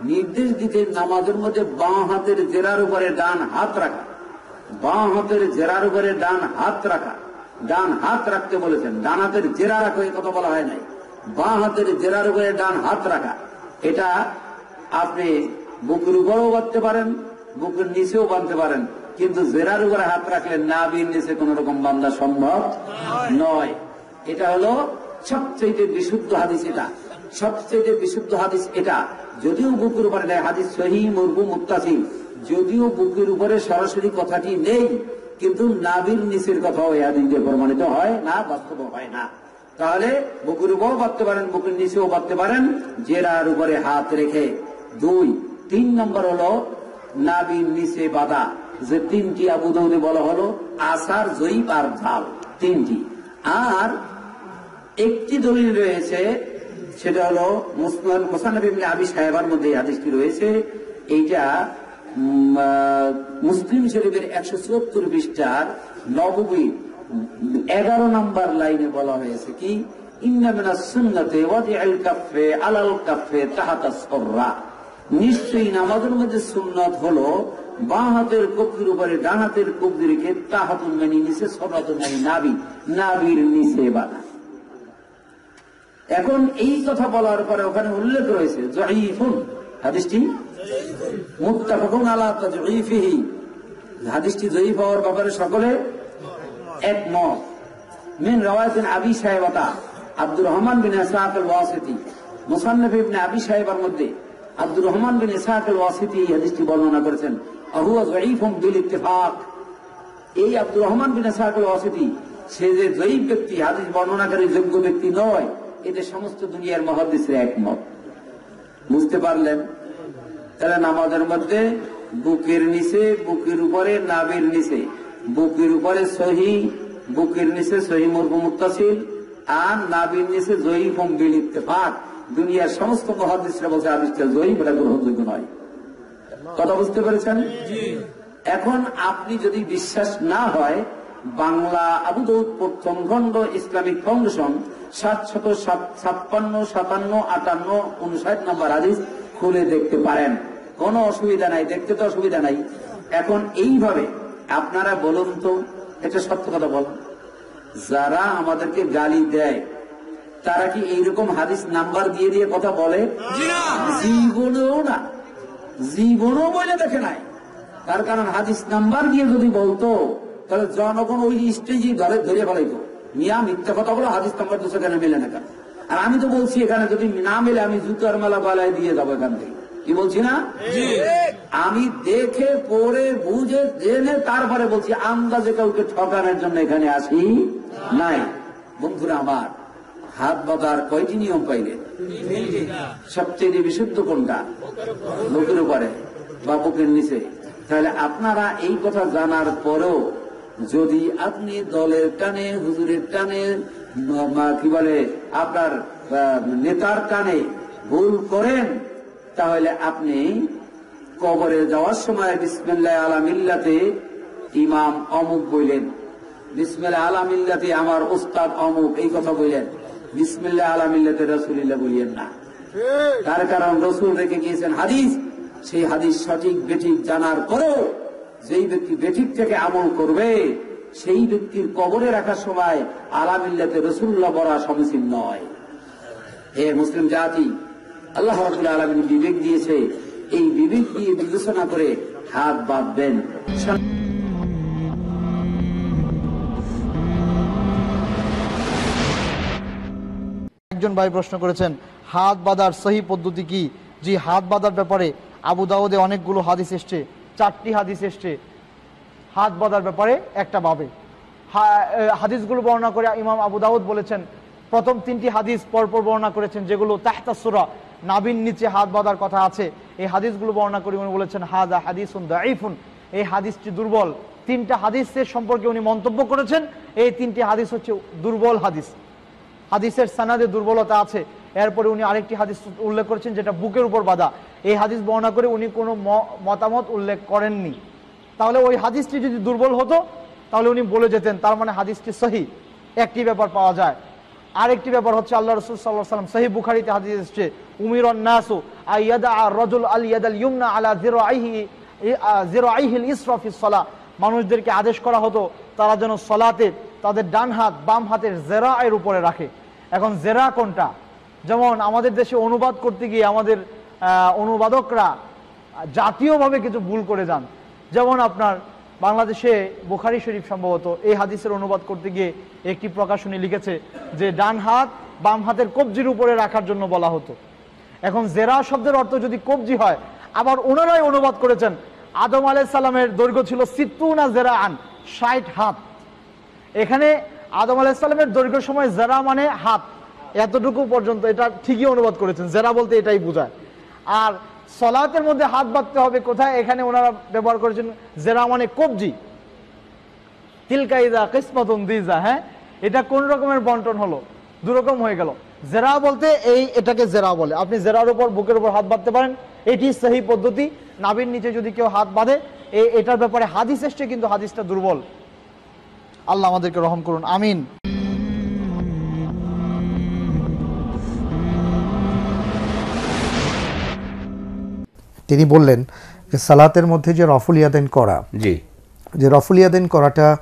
[SPEAKER 12] নির্দেশ দিতে নামাজের মধ্যে বাঁ হাতের জেরার উপরে ডান হাত রাখা। বাঁ হাতের জেরার উপরে ডান হাত রাখা। ডান হাত রাখতে বলেছেন, ডান হাতের জেরা রাখো, এই কথা বলা হয় নাই। বাঁ হাতের জেরার উপরে ডান হাত রাখা। এটা আপনি বুকের উপরেও বাঁধতে পারেন, বুকের নিচেও বাঁধতে পারেন। কিন্তু জেরার উপরে হাত রাখলে নাবির নিচে কোন রকম বান্ধা সম্ভব নয়। এটা হলো সবচেয়ে বিশুদ্ধ হাদিস এটা। সবচেয়ে বিশুদ্ধ হাদিস এটা। যদিও বুকের উপরে নেয় হাদিস সহি, মুরবু মুক্তাসিম যদিও বুকের উপরে সরাসরি কথাটি নেই, কিন্তু নাবির নিচের কথা ওই হাদিস দিয়ে প্রমাণিত হয় না বাস্তব হয় না। তাহলে বুকের উপরও বাঁধতে পারেন, বুকের নিচেও বাঁধতে পারেন জেরার উপরে হাত রেখে। দুই, তিন নম্বর হলো নাবির নিচে বাধা। যে তিনটি আবু আবুদৌদে বলা হলো, আসার, জয়ীব আর ঢাল তিনটি। আর একটি দলিল রয়েছে, সেটা হলো মুসলমান মোসানবী আবি সাহেবার মধ্যে হাদিসটি রয়েছে, এইটা মুসলিম শরীফের একশো চুয়াত্তর পৃষ্ঠার নববী, এগারো নাম্বার লাইনে বলা হয়েছে কি নিশ্চয়ই নামাজের মধ্যে সুন্নত হলো বাঁ হাতের কবজির উপরে ডান হাতের কবজি রেখে তাহাতুন মানে নিচে সরাতুন মানে নাবি নাবির নিচে বাঁধা। এখন এই কথা বলার পরে ওখানে উল্লেখ রয়েছে, জয়ীফুন। হাদিসটি আলা হাদিসটি ব্যাপারে সকলে একমত। আবি সাহেবাতা আব্দুর রহমান বিন ইসহাক আল ওয়াসিতি মুসান্নাফ ইবনে আবি সাহেবের মধ্যে। আব্দুর রহমান বিন ইসহাক আল ওয়াসিতি এই হাদিসটি বর্ণনা করেছেন। আহুয়া জয়ীফুম বিল ইত্তেফাক। এই আব্দুর রহমান বিন ইসহাক আল ওয়াসিতি সে যে জয়ীফ ব্যক্তি, হাদিস বর্ণনাকারী যোগ্য ব্যক্তি নয় এতে সমস্ত দুনিয়ার মহাদিসের একমত। বুঝতে পারলেন? তাহলে নামাজের মধ্যে বুকের নিচে, বুকের উপরে নাবের নিচে। বুকের উপরে সহি, বুকের নিচে সহি মুরগু মুক্তাসিল আর নাবির নিচে জয়ী ফম্বিল ইত্তেফাক। দুনিয়ার সমস্ত মহাদিসরা বলছে আদিসটা জয়ী এটা গ্রহণযোগ্য নয়। কথা বুঝতে পেরেছেন? এখন আপনি যদি বিশ্বাস না হয় বাংলা আবুদৌদ প্রথম খণ্ড ইসলামিক ফাউন্ডেশন সাতশত ছাপ্পান্ন সাতান্ন আটান্ন উনষাট নম্বর আদিস খুলে দেখতে পারেন। কোনো অসুবিধা নাই দেখতে তো অসুবিধা নাই। এখন এইভাবে আপনারা বলুন তো এটা সত্য কথা বলুন যারা আমাদেরকে গালি দেয় তারা কি এইরকম হাদিস নাম্বার দিয়ে দিয়ে কথা বলে? জীবনেও না। জীবনও বলে দেখে নাই। তার কারণ হাদিস নাম্বার দিয়ে যদি বলতো তাহলে জনগণ ওই স্টেজই ধরে ধরে ফেলাইতো। মিয়া মিথ্যা কথা বলো হাদিস নাম্বার তো সেখানে মেলে না কেন? আর আমি তো বলছি এখানে যদি না মেলে আমি জুতার মেলা বালায় দিয়ে যাব এখান থেকে। কি বলছি না? আমি দেখে পড়ে বুঝে জেনে তারপরে বলছি আন্দাজে কাউকে ঠকানোর জন্য এখানে আসি নাই। বন্ধুরা আমার হাত বাঁধার কয়টি নিয়ম পাইলে? সবচেয়ে বিশুদ্ধ কোনটা? বুকের উপরে বা বুকের নিচে। তাহলে আপনারা এই কথা জানার পরেও যদি আপনি দলের টানে, হুজুরের টানে কি বলে, আপনার নেতার টানে ভুল করেন, তাহলে আপনি কবরে যাওয়ার সময় বিসমিল্লাহ আলামিল্লাতে ইমাম অমুক বললেন বিসমিল্লাহ আলামিল্লাতে আমার উস্তাদ অমুক এই কথা বললেন বিসমিল্লাহ আলামিল্লাতে রসুলিল্লাহ বলিয়েন না। তার কারণ রসুল রেখে গিয়েছেন হাদিস। সেই হাদিস সঠিক বেঠিক জানার পরেও যেই ব্যক্তি বেঠিক থেকে আমল করবে সেই ব্যক্তির কবরে রাখার সময় আলামিল্লাতে রসুল্লাহ বলা সমীচীন নয়। হে মুসলিম জাতি আল্লাহ রাবুল আলমিন বিবেক দিয়েছে। এই বিবেক দিয়ে বিবেচনা করে হাত বাঁধবেন।
[SPEAKER 13] একজন ভাই প্রশ্ন করেছেন, হাত বাঁধার সহি পদ্ধতি কি? জি, হাত বাঁধার ব্যাপারে আবু দাউদে অনেকগুলো হাদিস এসছে, চারটি হাদিস এসছে। হাত বাঁধার ব্যাপারে একটা ভাবে। হাদিসগুলো বর্ণনা করে ইমাম আবু দাউদ বলেছেন, প্রথম তিনটি হাদিস পরপর বর্ণনা করেছেন, যেগুলো তাহতাসুরা নাবিন নিচে হাত বাঁধার কথা আছে। এই হাদিসগুলো বর্ণনা করে উনি বলেছেন হাদা হাদিসুন দাইফুন এই হাদিসটি দুর্বল। তিনটা হাদিসের সম্পর্কে উনি মন্তব্য করেছেন, এই তিনটি হাদিস হচ্ছে দুর্বল হাদিস। হাদিসের সানাদে দুর্বলতা আছে। এরপরে উনি আরেকটি হাদিস উল্লেখ করেছেন যেটা বুকের উপর বাধা। এই হাদিস বর্ণনা করে উনি কোনো মতামত উল্লেখ করেননি। তাহলে ওই হাদিসটি যদি দুর্বল হতো, তাহলে উনি বলে যেতেন, তার মানে হাদিসটি সহি। একটি ব্যাপার পাওয়া যায়। আরেকটি ব্যাপার হচ্ছে আল্লাহ রসুল সাল্লাহ সাল্লাম সহি বুখারিতে হাদিস এসছে, উমির নাসু আইয়াদা রজুল আল ইয়াদাল ইউমনা আলা জিরো আইহি জিরো আইহিল ইসরফিস সলা মানুষদেরকে আদেশ করা হতো, তারা যেন সলাতে তাদের ডান হাত বাম হাতের জেরা এর উপরে রাখে। এখন জেরা কোনটা? যেমন আমাদের দেশে অনুবাদ করতে গিয়ে আমাদের অনুবাদকরা জাতীয়ভাবে কিছু ভুল করে যান। যেমন আপনার বাংলাদেশে বুখারি শরীফ সম্ভবত এই হাদিসের অনুবাদ করতে গিয়ে একটি প্রকাশনী লিখেছে যে ডান হাত বাম হাতের কবজির উপরে রাখার জন্য বলা হতো। এখন জেরা শব্দের অর্থ যদি কবজি হয়, আবার ওনারাই অনুবাদ করেছেন, আদম আলাইসাল্লামের দৈর্ঘ্য ছিল সিত্তুনা জেরা আন, ষাট হাত। এখানে আদম আলাইসাল্লামের দৈর্ঘ্য সময় জেরা মানে হাত। এতটুকু পর্যন্ত এটা ঠিকই অনুবাদ করেছেন। জেরা বলতে এটাই বোঝায়। আর সলাতের মধ্যে হাত বাঁধতে হবে কোথায়? এখানে ওনারা ব্যবহার করেছেন জেরা মানে কবজি। তিলকাইদা কিসমতন দিজা হ্যাঁ? এটা কোন রকমের বন্টন হলো? দুরকম হয়ে গেল। জেরা বলতে এই এটাকে জেরা বলে। আপনি জেরার উপর, বুকের উপর হাত বাঁধতে পারেন। এটি সেই পদ্ধতি। নাবির নিচে যদি কেউ হাত বাঁধে এটার ব্যাপারে হাদিস এসছে, কিন্তু হাদিসটা দুর্বল। আল্লাহ আমাদেরকে রহম করুন আমিন।
[SPEAKER 14] তিনি বললেন যে সালাতের মধ্যে যে রফুল ইয়াদেন করা
[SPEAKER 15] জি।
[SPEAKER 14] যে রফুল ইয়াদেন করাটা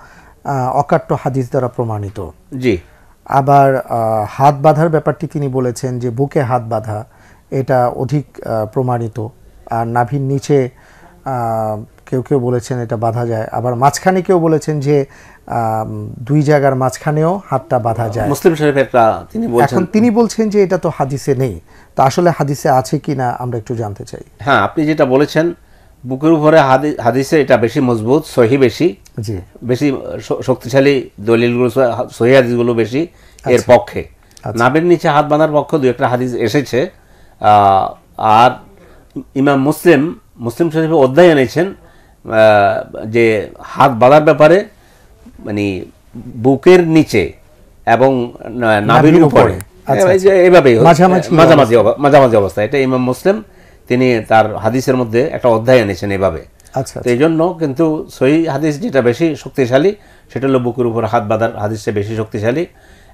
[SPEAKER 14] অকাট্য হাদিস দ্বারা প্রমাণিত।
[SPEAKER 15] জি।
[SPEAKER 14] আবার হাত বাঁধার ব্যাপারটি তিনি বলেছেন যে বুকে হাত বাঁধা এটা অধিক প্রমাণিত। আর নাভির নিচে কেউ কেউ বলেছেন এটা বাঁধা যায়। আবার মাঝখানে কেউ বলেছেন যে দুই জায়গার মাঝখানেও হাতটা বাঁধা যায়।
[SPEAKER 15] মুসলিম শরীফের একটা তিনি বলছেন
[SPEAKER 14] এখন তিনি বলছেন যে এটা তো হাদিসে নেই। তা আসলে হাদিসে আছে কিনা আমরা একটু জানতে চাই।
[SPEAKER 15] হ্যাঁ আপনি যেটা বলেছেন বুকের উপরে হাদিসে এটা বেশি মজবুত সহি বেশি।
[SPEAKER 14] জি।
[SPEAKER 15] বেশি শক্তিশালী দলিলগুলো সহি হাদিসগুলো বেশি এর
[SPEAKER 14] আচ্ছা।
[SPEAKER 15] পক্ষে। নাবের নিচে হাত বাঁধার পক্ষ দু একটা হাদিস এসেছে। আর ইমাম মুসলিম মুসলিম শরীফে অধ্যায় এনেছেন যে হাত বাঁধার ব্যাপারে মানে বুকের নিচে এবং নাভির উপরে।
[SPEAKER 14] আচ্ছা,
[SPEAKER 15] যে এভাবেই
[SPEAKER 14] মাঝামাঝি।
[SPEAKER 15] মাঝামাঝি অব- মাঝামাঝি অবস্থা। এটা ইমাম মুসলিম তিনি তার হাদিসের মধ্যে একটা অধ্যায় এনেছেন এভাবে।
[SPEAKER 14] আচ্ছা
[SPEAKER 15] তো এই জন্য কিন্তু সহি হাদিস যেটা বেশি শক্তিশালী সেটা হলো বুকের উপর হাত বাঁধার হাদিসটা বেশি শক্তিশালী।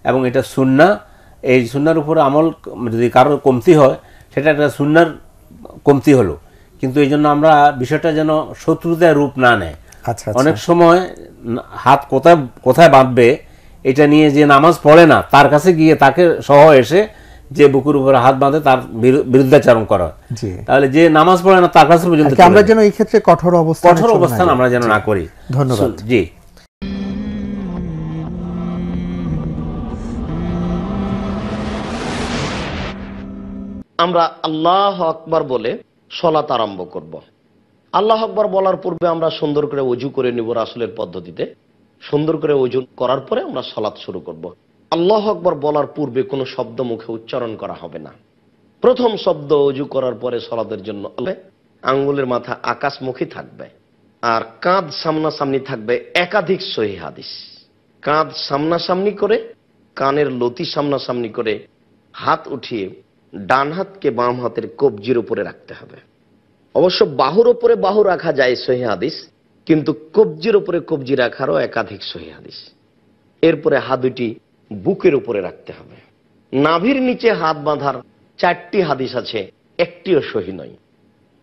[SPEAKER 15] এবং এটা সুন্না এই সুন্নার উপর আমল যদি কারোর কমতি হয় সেটা একটা সুন্নার কমতি হলো। কিন্তু এই জন্য আমরা বিষয়টা যেন শত্রুতার রূপ না নেয়।
[SPEAKER 14] আচ্ছা
[SPEAKER 15] অনেক সময় হাত কোথায় কোথায় বাঁধবে এটা নিয়ে যে নামাজ পড়ে না তার কাছে গিয়ে তাকে সহ এসে যে বুকুর উপরে হাত বাঁধে তার বিরু- বিরুদ্ধাচারণ করা তাহলে যে নামাজ পড়ে না তার কাছে পর্যন্ত
[SPEAKER 14] আমরা যেন এই ক্ষেত্রে কঠোর অবস্থান
[SPEAKER 15] কঠোর অবস্থান আমরা যেন না করি।
[SPEAKER 14] ধন্যবাদ।
[SPEAKER 15] জি।
[SPEAKER 16] আমরা আল্লাহ আকবার বলে সলাত আরম্ভ করব। আল্লাহ আকবার বলার পূর্বে আমরা সুন্দর করে অজু করে নিব রাসুলের পদ্ধতিতে। সুন্দর করে অজু করার পরে আমরা সলাৎ শুরু করব। আল্লাহ আকবার বলার পূর্বে কোনো শব্দ মুখে উচ্চারণ করা হবে না। প্রথম শব্দ অজু করার পরে সলাদের জন্য আঙ্গুলের মাথা আকাশমুখী থাকবে আর কাঁধ সামনাসামনি থাকবে একাধিক সহি হাদিস। কাঁধ সামনাসামনি করে, কানের লতি সামনাসামনি করে হাত উঠিয়ে ডান হাতকে বাম হাতের কবজির উপরে রাখতে হবে। অবশ্য বাহুর উপরে বাহু রাখা যায় সহি হাদিস, কিন্তু কবজির উপরে কবজি রাখারও একাধিক সহি হাদিস। এরপরে হাত দুটি বুকের উপরে রাখতে হবে। নাভির নিচে হাত বাঁধার চারটি হাদিস আছে, একটিও সহি নয়।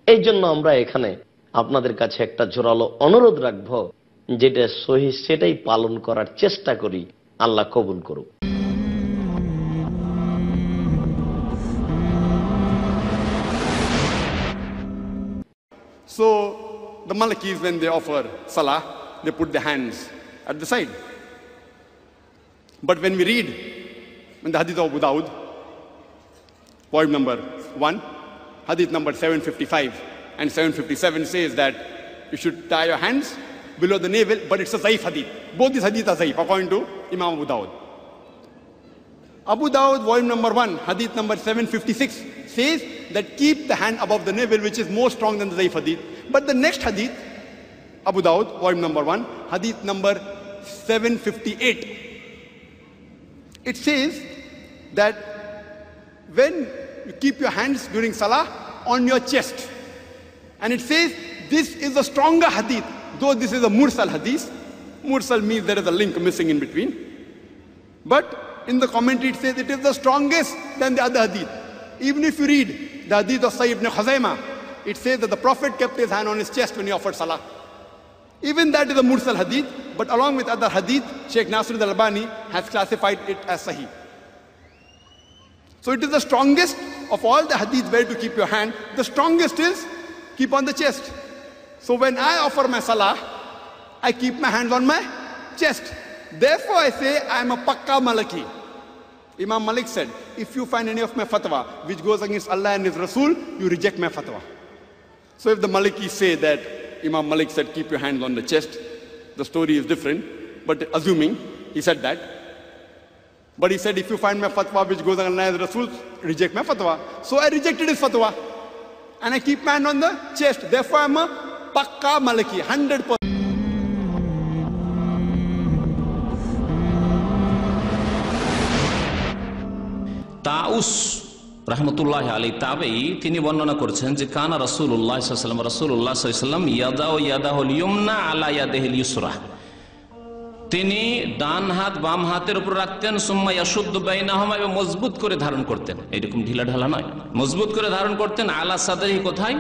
[SPEAKER 16] এই জন্য আমরা এখানে আপনাদের কাছে একটা জোরালো অনুরোধ রাখব, যেটা সহি সেটাই পালন করার চেষ্টা করি, আল্লাহ কবুল করুক।
[SPEAKER 17] So the Malikis, when they offer salah, they put their hands at the side. But when we read in the Hadith of Abu Dawud, point number one, Hadith number 755 and 757 says that you should tie your hands below the navel, but it's a Zaif Hadith. Both these Hadith are Zaif, according to Imam Abu Dawud. Abu Dawud, volume number one, hadith number 756, says that keep the hand above the navel, which is more strong than the Zaif hadith. But the next hadith, Abu Dawud, volume number one, hadith number 758, it says that when you keep your hands during salah on your chest, and it says this is a stronger hadith, though this is a mursal hadith. Mursal means there is a link missing in between. But in the commentary it says it is the strongest than the other hadith. Even if you read the hadith of Sayyid ibn Khuzaimah, it says that the Prophet kept his hand on his chest when he offered salah. Even that is a mursal hadith, but along with other hadith, Sheikh Nasruddin al-Albani has classified it as sahih. So it is the strongest of all the hadith where to keep your hand. The strongest is keep on the chest. So when I offer my salah, I keep my hands on my chest. Therefore I say I am a pakka malaki. Imam Malik said, if you find any of my fatwa which goes against Allah and His Rasul, you reject my fatwa. So if the Maliki say that Imam Malik said, keep your hands on the chest, the story is different, but assuming he said that. But he said, if you find my fatwa which goes against Allah and His Rasul, reject my fatwa. So I rejected his fatwa. And I keep my hand on the chest. Therefore I'm a pakka Maliki, 100%.
[SPEAKER 18] তাউস রহমতুল্লাহ আলী তাবেই তিনি বর্ণনা করছেন যে কানা রসুল্লাহ সাল্লাম রসুল্লাহ ইয়াদা আলা ইয়াদেহিল ইউসরা। তিনি ডান হাত বাম হাতের উপর রাখতেন, সুম্মা বাইনাহমা এবং মজবুত করে ধারণ করতেন। এরকম ঢিলা ঢালা নয়। মজবুত করে ধারণ করতেন, আলা সাদরিহি কোথায়?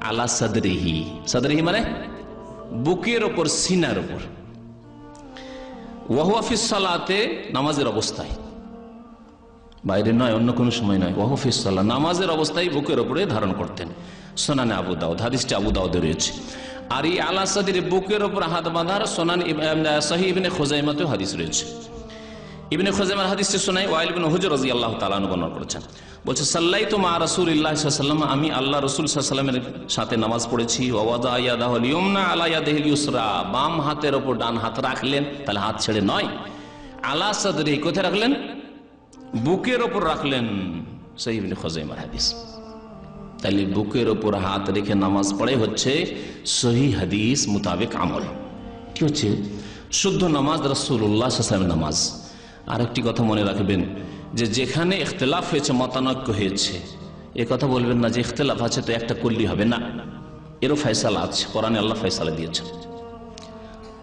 [SPEAKER 18] আলা সাদরিহি। সাদরিহি মানে বুকের ওপর, সিনার ওপর ওয়াহুয়াফিস সালাতে, নামাজের অবস্থায়। বাইরে নয়, অন্য কোনো সময় নয়। ওয়াহফিসাল্লাহ নামাজের অবস্থায় বুকের ওপরে ধারণ করতেন। সোনানে আবু দাউদ, হাদিসটি আবু দাউদে রয়েছে। আর এই আলা সাদির বুকের ওপর হাত বাঁধার সোনান সাহি ইবনে খোজাইমাতেও হাদিস রয়েছে। ইবনে খোজাইমার হাদিসটি শোনাই ওয়াইল ইবনে হুজুর রাজি আল্লাহ তালান বর্ণনা করেছেন। বলছে সাল্লাই তো মা রসুল ইল্লাহ সাল্লাম আমি আল্লাহ রসুল সাল্লামের সাথে নামাজ পড়েছি। বাম হাতের ওপর ডান হাত রাখলেন, তাহলে হাত ছেড়ে নয়। আলা সাদরি কোথায় রাখলেন? বুকের ওপর রাখলেন হাদিস। তাহলে বুকের ওপর হাত রেখে নামাজ পড়ে হচ্ছে সহি হাদিস মোতাবেক আমল। কি হচ্ছে? শুদ্ধ নামাজ রসুল্লাহ নামাজ। আর একটি কথা মনে রাখবেন যে যেখানে ইখতলাফ হয়েছে, মতানৈক্য হয়েছে, এ কথা বলবেন না যে ইখতলাফ আছে তো একটা করলেই হবে না। এরও ফয়সালা আছে, কোরআনে আল্লাহ ফয়সালা দিয়েছেন।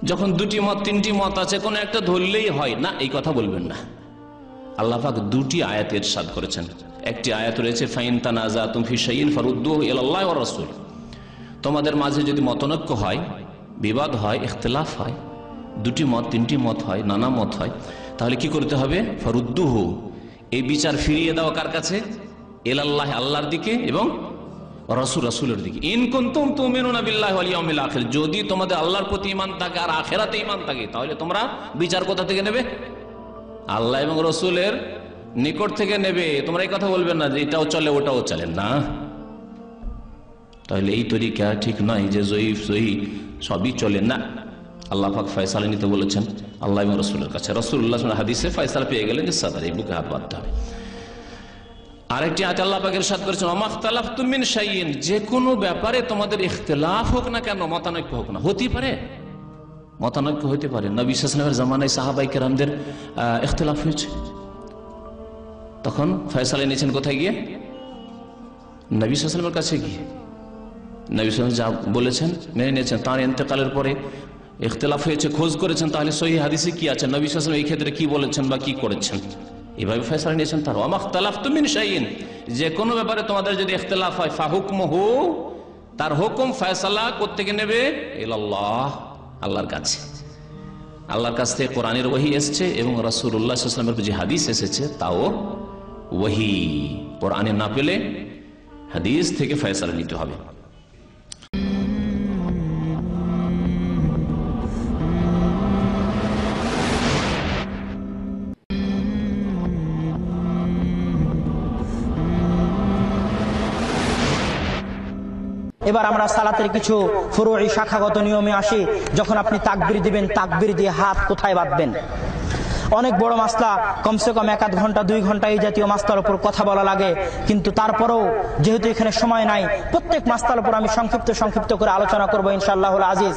[SPEAKER 18] যখন দুটি মত, তিনটি মত আছে, কোনো একটা ধরলেই হয় না, এই কথা বলবেন না। আল্লাহাক দুটি আয়াত ইরশাদ করেছেন। একটি আয়াত রয়েছে, ফাইন তানাজা তুমফি শাইন ফরুদ্দু আল্লাহ রসুল। তোমাদের মাঝে যদি মতনৈক্য হয়, বিবাদ হয়, ইখতলাফ হয়, দুটি মত, তিনটি মত হয়, নানা মত হয়, তাহলে কি করতে হবে? ফরুদ্দুহু। এই বিচার ফিরিয়ে দেওয়া কার কাছে? এল আল্লাহ আল্লাহর দিকে এবং রসুল রসুলের দিকে। তুমিনুনা ওয়াল ইয়াউমিল আখির। যদি তোমাদের আল্লাহর প্রতি ঈমান থাকে আর আখিরাতে ঈমান থাকে, তাহলে তোমরা বিচার কোথা থেকে নেবে? আল্লাহ এবং রসুলের নিকট থেকে নেবে। তোমরা এই কথা বলবে না যে এটাও চলে, ওটাও চলে। না। তাহলে এই তরিকা ঠিক নয় যে জয়ীফ, জয়ী, সবই চলে। না। আল্লাহ পাক ফয়সালা নিতে বলেছেন আল্লাহ এবং রসুলের কাছে। রসুল্লাহ হাদিসে ফয়সালা পেয়ে গেলেন যে সাদার এই বুকে হাত বাঁধতে হবে। আরেকটি আয়াত আল্লাহ পাকের সাথ করেছেন অমাখতালাফ তুমিন শাইন যে কোনো ব্যাপারে তোমাদের ইখতলাফ হোক না কেন, মতানৈক্য হোক না, হতেই পারে। মতানৈক্য হতে পারে। নবী সালামের জামানায় সাহাবাই কেরামদের ইখতলাফ হয়েছে। তখন ফয়সালা নিয়েছেন কোথায় গিয়ে? নবী সালামের কাছে গিয়ে। নবী সালাম যা বলেছেন, মেনে নিয়েছেন। তাঁর ইন্তেকালের পরে ইখতলাফ হয়েছে, খোঁজ করেছেন। তাহলে সহি হাদিসে কি আছে? নবী সালাম এই ক্ষেত্রে কি বলেছেন বা কি করেছেন? এভাবে ফয়সালা নিয়েছেন তার। অমাখতালাফ তুমিন শাইন যে কোনো ব্যাপারে তোমাদের যদি ইখতলাফ হয় ফাহুকম হু তার হুকুম ফয়সালা কোথেকে নেবে? আল্লাহ আল্লাহর কাছে। আল্লাহর কাছ থেকে কোরআনের ওহি এসছে এবং রাসুল্লাহামের যে হাদিস এসেছে তাও ওহি। কোরআনে না পেলে হাদিস থেকে ফয়সালা নিতে হবে।
[SPEAKER 19] এবার আমরা সালাতের কিছু ফুরুই শাখাগত নিয়মে আসি, যখন আপনি তাকবির দিবেন, তাকবির দিয়ে হাত কোথায় বাঁধবেন? অনেক বড় মাসলা, কমসে কম এক আধ ঘণ্টা, দুই ঘণ্টা এই জাতীয় মাস্তার উপর কথা বলা লাগে, কিন্তু তারপরেও যেহেতু এখানে সময় নাই, প্রত্যেক মাস্তার উপর আমি সংক্ষিপ্ত সংক্ষিপ্ত করে আলোচনা করব ইনশাআল্লাহ আজিজ।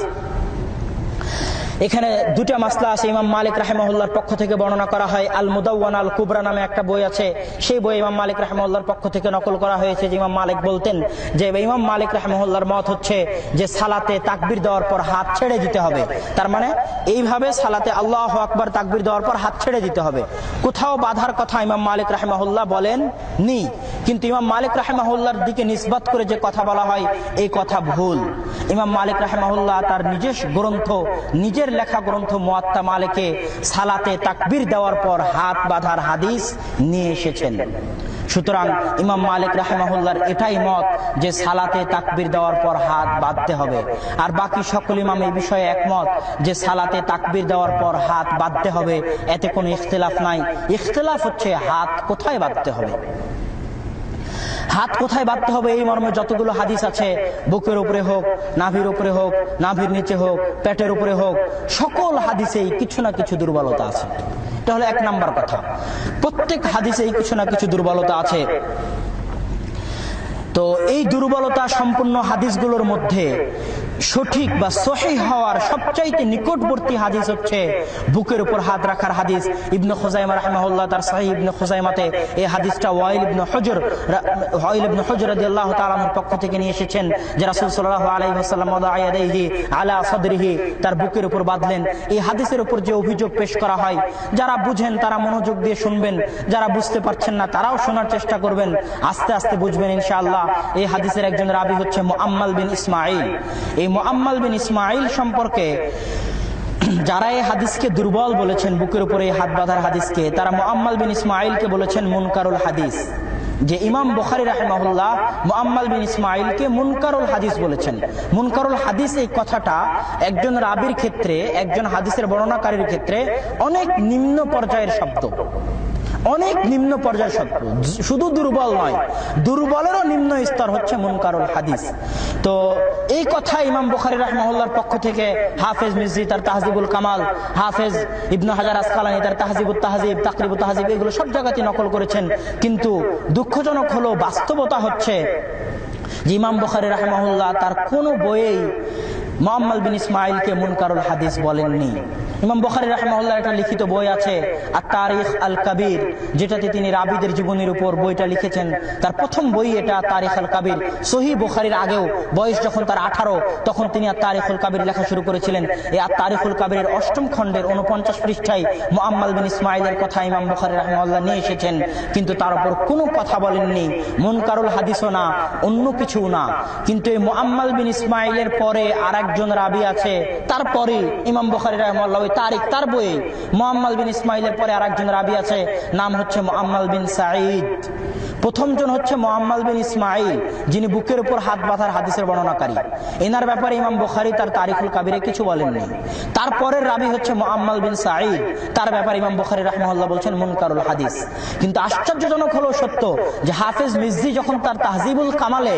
[SPEAKER 19] এখানে দুটা মাসলা আছে। ইমাম মালিক রাহেমহল্লার পক্ষ থেকে বর্ণনা করা হয় আল মুদাওয়ান আল কুবরা নামে একটা বই আছে। সেই বই ইমাম মালিক রাহেমহল্লার পক্ষ থেকে নকল করা হয়েছে যে ইমাম মালিক বলতেন যে, ইমাম মালিক রাহেমহল্লার মত হচ্ছে যে, সালাতে তাকবির দেওয়ার পর হাত ছেড়ে দিতে হবে। তার মানে এইভাবে সালাতে আল্লাহ আকবর তাকবির দেওয়ার পর হাত ছেড়ে দিতে হবে। কোথাও বাধার কথা ইমাম মালিক রাহেমহল্লা বলেন নি। কিন্তু ইমাম মালিক রাহেমাহুল্লার দিকে নিসবাত করে যে কথা বলা হয়, এই কথা ভুল। ইমাম মালিক রাহেমাহুল্লাহ তার নিজের গ্রন্থ নিজের লেখা গ্রন্থ মোয়াত্তা মালিকে সালাতে তাকবীর দেওয়ার পর হাত বাঁধার হাদিস নিয়ে এসেছেন। সুতরাং ইমাম মালিক রাহেমাহুল্লার এটাই মত যে সালাতে তাকবির দেওয়ার পর হাত বাঁধতে হবে। আর বাকি সকল ইমাম এই বিষয়ে একমত যে সালাতে তাকবির দেওয়ার পর হাত বাঁধতে হবে, এতে কোনো ইখতলাফ নাই। ইখতলাফ হচ্ছে হাত কোথায় বাঁধতে হবে? হাত কোথায় বাঁধতে হবে এই মর্মে যতগুলো হাদিস আছে, বুকের উপরে হোক, নাভির উপরে হোক, নাভির নিচে হোক, পেটের উপরে হোক, সকল হাদিসেই কিছু না কিছু দুর্বলতা আছে। এটা হলো এক নাম্বার কথা। প্রত্যেক হাদিসেই কিছু না কিছু দুর্বলতা আছে। তো এই দুর্বলতা সম্পূর্ণ হাদিসগুলোর মধ্যে সঠিক বা সহি হওয়ার সবচাইতে নিকটবর্তী হাদিস হচ্ছে বুকের উপর হাত রাখার হাদিস। ইবনে খোজাইমা রাহমাহুল্লাহ তার সাহি ইবনে খোজাইমাতে এই হাদিসটা ওয়াইল ইবনে হজর ওয়াইল ইবনে হজর রাদিয়াল্লাহু তাআলার পক্ষ থেকে নিয়ে এসেছেন যে রাসূল সাল্লাল্লাহু আলাইহি ওয়াসাল্লাম ওয়াদাইহি আলা সাদরিহি তার বুকের উপর বাঁধলেন। এই হাদিসের উপর যে অভিযোগ পেশ করা হয়, যারা বুঝেন তারা মনোযোগ দিয়ে শুনবেন, যারা বুঝতে পারছেন না তারাও শোনার চেষ্টা করবেন, আস্তে আস্তে বুঝবেন ইনশাআল্লাহ। এই হাদিসের একজন রাবি হচ্ছে মুআম্মাল বিন ইসমাঈল। এই মুআম্মাল বিন ইসমাইল সম্পর্কে যারা এই হাদিসকে দুর্বল বলেছেন, বুকের উপরে হাত বাঁধার হাদিসকে, তারা মুআম্মাল বিন ইসমাঈলকে বলেছেন মুনকারুল হাদিস। যে ইমাম বুখারী রাহিমাহুল্লাহ মুআম্মাল বিন ইসমাঈলকে মুনকারুল হাদিস বলেছেন। মুনকারুল হাদিস এই কথাটা একজন রাবির ক্ষেত্রে, একজন হাদিসের বর্ণনাকারীর ক্ষেত্রে অনেক নিম্ন পর্যায়ের শব্দ। অনেক নিম্ন পর্যায়ের শব্দ শুধু দুর্বল নয়, দুর্বলেরও নিম্ন স্তর হচ্ছে মুনকারুল হাদিস। তো এই কথা ইমাম বুখারী রাহমাহুল্লাহর পক্ষ থেকে হাফেজ মিজরি তার তাহজিবুল কামাল, হাফেজ ইবনু হাজার আসকালানি, তার তাহজিবুত তাহজিব, তাকরিবুত তাহজিব, এগুলো সব জায়গাতে নকল করেছেন। কিন্তু দুঃখজনক হলো, বাস্তবতা হচ্ছে যে ইমাম বুখারী রাহমাহুল্লাহ তার কোনো বইয়েই মোহাম্মদ বিন ইসমাইলকে মুনকারুল হাদিস বলেননি। ইমাম বখারি রহমাউল্লাহ একটা লিখিত বই আছে আর তারিখ আল কাবির যেটাতে তিনি রাবিদের জীবনের উপর বইটা লিখেছেন। তার প্রথম বই এটা তারিখ আল কাবির সহি বুখারির আগেও বয়স যখন তার আঠারো, তখন তিনি আর তারিখুল কাবির লেখা শুরু করেছিলেন। এই আর তারিখুল কাবিরের অষ্টম খণ্ডের উনপঞ্চাশ পৃষ্ঠায় মোহাম্মদ বিন ইসমাইলের কথা ইমাম বুখারি রহমাউল্লাহ নিয়ে এসেছেন, কিন্তু তার উপর কোনো কথা বলেননি। মুনকারুল হাদিসও না, অন্য কিছু না। কিন্তু এই মোহাম্মদ বিন ইসমাইলের পরে আর একজন রাবি আছে। তারপরে ইমাম বখারি রহমাল্লা ওই তারিখ তার বইয়ে মোহাম্মদ বিন ইসমাইলের পরে আর রাবি আছে, নাম হচ্ছে মোহাম্মদ বিন সাঈদ। প্রথমজন হচ্ছে মোহাম্মদ বিন ইসমাইল যিনি বুকের উপর হাত বাঁধার হাদিসের বর্ণনাকারী। এনার ব্যাপারে ইমাম বুখারি তার তারিখুল কাবিরে কিছু বলেননি। তারপরের রাবি হচ্ছে মোহাম্মদ বিন সাঈদ, তার ব্যাপারে ইমাম বুখারি রহমাল্লাহ বলছেন মুনকারুল হাদিস। কিন্তু আশ্চর্যজনক হলো সত্য যে হাফেজ মিজদি যখন তার তাহজিবুল কামালে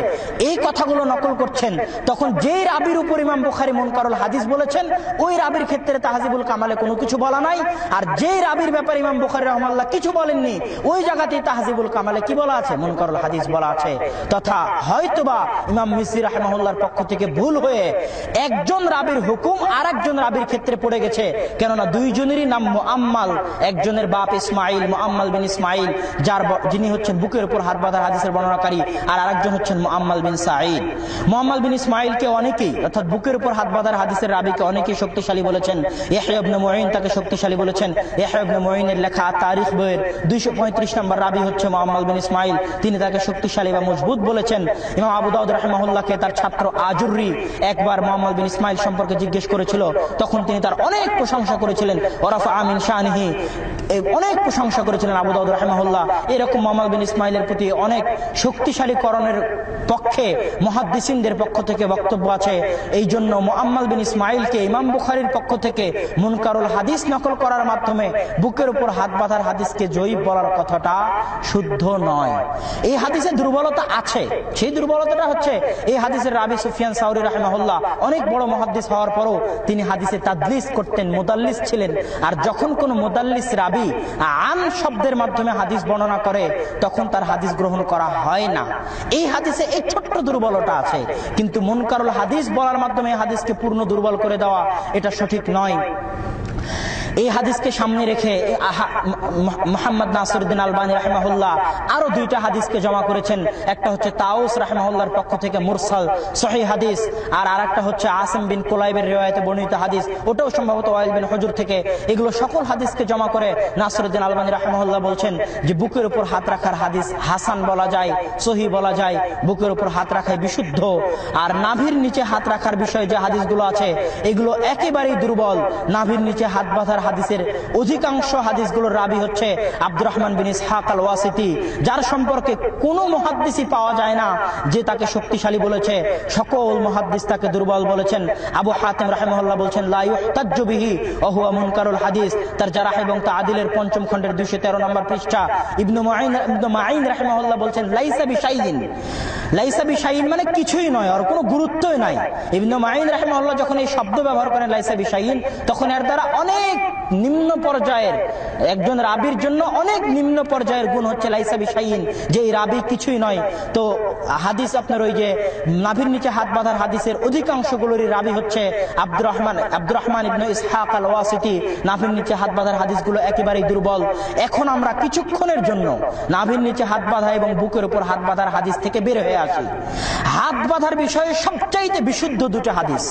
[SPEAKER 19] এই কথাগুলো নকল করছেন, তখন যেই রাবির উপর ইমাম বুখারি মুনকারুল হাদিস বলেছেন, ওই রাবির ক্ষেত্রে তাহজিবুল কামালে কোনো কিছু বলা নাই। আর যেই রাবির ব্যাপারে ইমাম বুখারি রহমাল্লাহ কিছু বলেননি, ওই জায়গাতেই তাহজিবুল কামালে কি বলা আছে, মুনকারুল হাদিস বলা আছে। তথা হয়তোবা ইমাম মিসি রাহমাহুল্লাহর পক্ষ থেকে ভুল হয়ে একজন রাবির হুকুম আর একজন রাবির ক্ষেত্রে পড়ে গেছে। কেননা দুইজনেরই নাম মুআম্মাল, একজনের বাপ ইসমাইল, মুআম্মাল বিন ইসমাইল, যার যিনি হচ্ছেন বুকের উপর হাত বাঁধার হাদিসের বর্ণনাকারী, আর আরেকজন হচ্ছেন মুআম্মাল বিন সাঈদ। মুআম্মাল বিন ইসমাইলকে অনেকেই, অর্থাৎ বুকের উপর হাত বাঁধার হাদিসের রাবিকে অনেকেই শক্তিশালী বলেছেন। ইহয়া ইবনে মুঈন তাকে শক্তিশালী বলেছেন। ইহয়া ইবনে মুঈনের লেখা তারিখ বইয়ের 235 নম্বর রাবি হচ্ছে মুআম্মাল বিন ইসমাইল। তিনি তাকে শক্তিশালী বা মজবুত বলেছেন। ইমাম আবু দাউদ রাহিমাহুল্লাহকে তার ছাত্র আজুরি একবার মুহাম্মদ বিন ইসমাইল সম্পর্কে জিজ্ঞেস করেছিল। তখন তিনি তার অনেক প্রশংসা করেছিলেন। ওরাফা আমিন শাহনিহি অনেক প্রশংসা করেছিলেন আবু দাউদ রাহিমাহুল্লাহ। এরকম মোহাম্মদ বিন ইসমাইলের প্রতি অনেক শক্তিশালী করণের পক্ষে মহাদ্দিসিনদের পক্ষ থেকে বক্তব্য আছে। এই জন্য মোহাম্মদ বিন ইসমাইলকে ইমাম বুখারির পক্ষ থেকে মুনকারুল হাদিস নকল করার মাধ্যমে বুকের উপর হাত বাঁধার হাদিসকে জয়ীব বলার কথাটা শুদ্ধ নয়। এই হাদিসে দুর্বলতা আছে। সেই দুর্বলতাটা হচ্ছে, এই হাদিসের রাবি সুফিয়ান সাউরি রাহমাহুল্লাহ অনেক বড় মহাদ্দিস হওয়ার পরও তিনি হাদিসে তাদলিস করতেন, মোদাল্লিস ছিলেন। আর যখন কোন মোদাল্লিস রাবি আন শব্দের মাধ্যমে হাদিস বর্ণনা করে, তখন তার হাদিস গ্রহণ করা হয় না। এই হাদিসে এই ছোট্ট দুর্বলতা আছে। কিন্তু মুনকারুল হাদিস বলার মাধ্যমে হাদিসকে পূর্ণ দুর্বল করে দেওয়া এটা সঠিক নয়। এই হাদিসকে সামনে রেখে মোহাম্মদ নাসিরুদ্দিন আলবানী রাহমাহুল্লাহ আরও দুইটা হাদিসকে জমা করেছেন। একটা হচ্ছে তাউস রাহমাহুল্লাহর পক্ষ থেকে মুরসাল সহি হাদিস, আর আরেকটা হচ্ছে আসিম বিন কুলাইবের রিওয়ায়তে বর্ণিত হাদিস। ওটাও সম্ভবত ওয়াইল বিন হজুর থেকে। এগুলো সকল হাদিসকে জমা করে নাসিরুদ্দিন আলবানী রাহমাহুল্লাহ বলছেন যে, বুকের উপর হাত রাখার হাদিস হাসান বলা যায় সহি বলা যায়, বুকের উপর হাত রাখায় বিশুদ্ধ। আর নাভির নিচে হাত রাখার বিষয়ে যে হাদিসগুলো আছে, এগুলো একেবারেই দুর্বল। নাভির নিচে হাত বাঁধার হাদিসের অধিকাংশ হাদিসগুলোর রাবি হচ্ছে আব্দুর রহমান বিন ইসহাক আল ওয়াসিতি যার সম্পর্কে কোনো মহাদ্দিসই পাওয়া যায় না, যে তাকে শক্তিশালী বলেছে। সকল মহাদ্দিস তাকে দুর্বল বলেছেন। আবু হাতিম রাহেমহল্লা বলছেন, লা ইউহতাজ্জু বিহি ওয়া মুনকারুল হাদিস। তার জারাহ এবং তাআদিলের পঞ্চম খণ্ডের 213 নম্বর পৃষ্ঠা। ইবনু মুআইন ইবনু মাইন রাহিমাহুল্লাহ বলছেন, লাইসা বিশাইইন লাইসা বিশাইইন মানে কিছুই নয়, আর কোনো গুরুত্বই নাই। ইবনু মাইন রাহিমাহুল্লাহ যখন এই শব্দ ব্যবহার করেন, লাইসা বিশাইইন তখন এর দ্বারা অনেক নিম্ন পর্যায়ের একজন রাবির জন্য অনেক নিম্ন পর্যায়ের গুণ হচ্ছে, লাইসা বিশাইইন যে এই রাবি কিছুই নয়। তো হাদিস আপনার ওই যে নাভির নিচে হাত বাঁধার হাদিসের অধিকাংশগুলোরই রাবি হচ্ছে আব্দুর রহমান আব্দুর রহমান ইবনু ইসহাক আল ওয়াসিতি নাভির নিচে হাত বাঁধার হাদিসগুলো একেবারেই দুর্বল। এখন আমরা কিছুক্ষণের জন্য নাভির নিচে হাত বাঁধা এবং বুকের উপর হাত বাঁধার হাদিস থেকে বের হয়ে আসি। হাত বাঁধার বিষয়ে সবচাইতে বিশুদ্ধ দুটো হাদিস।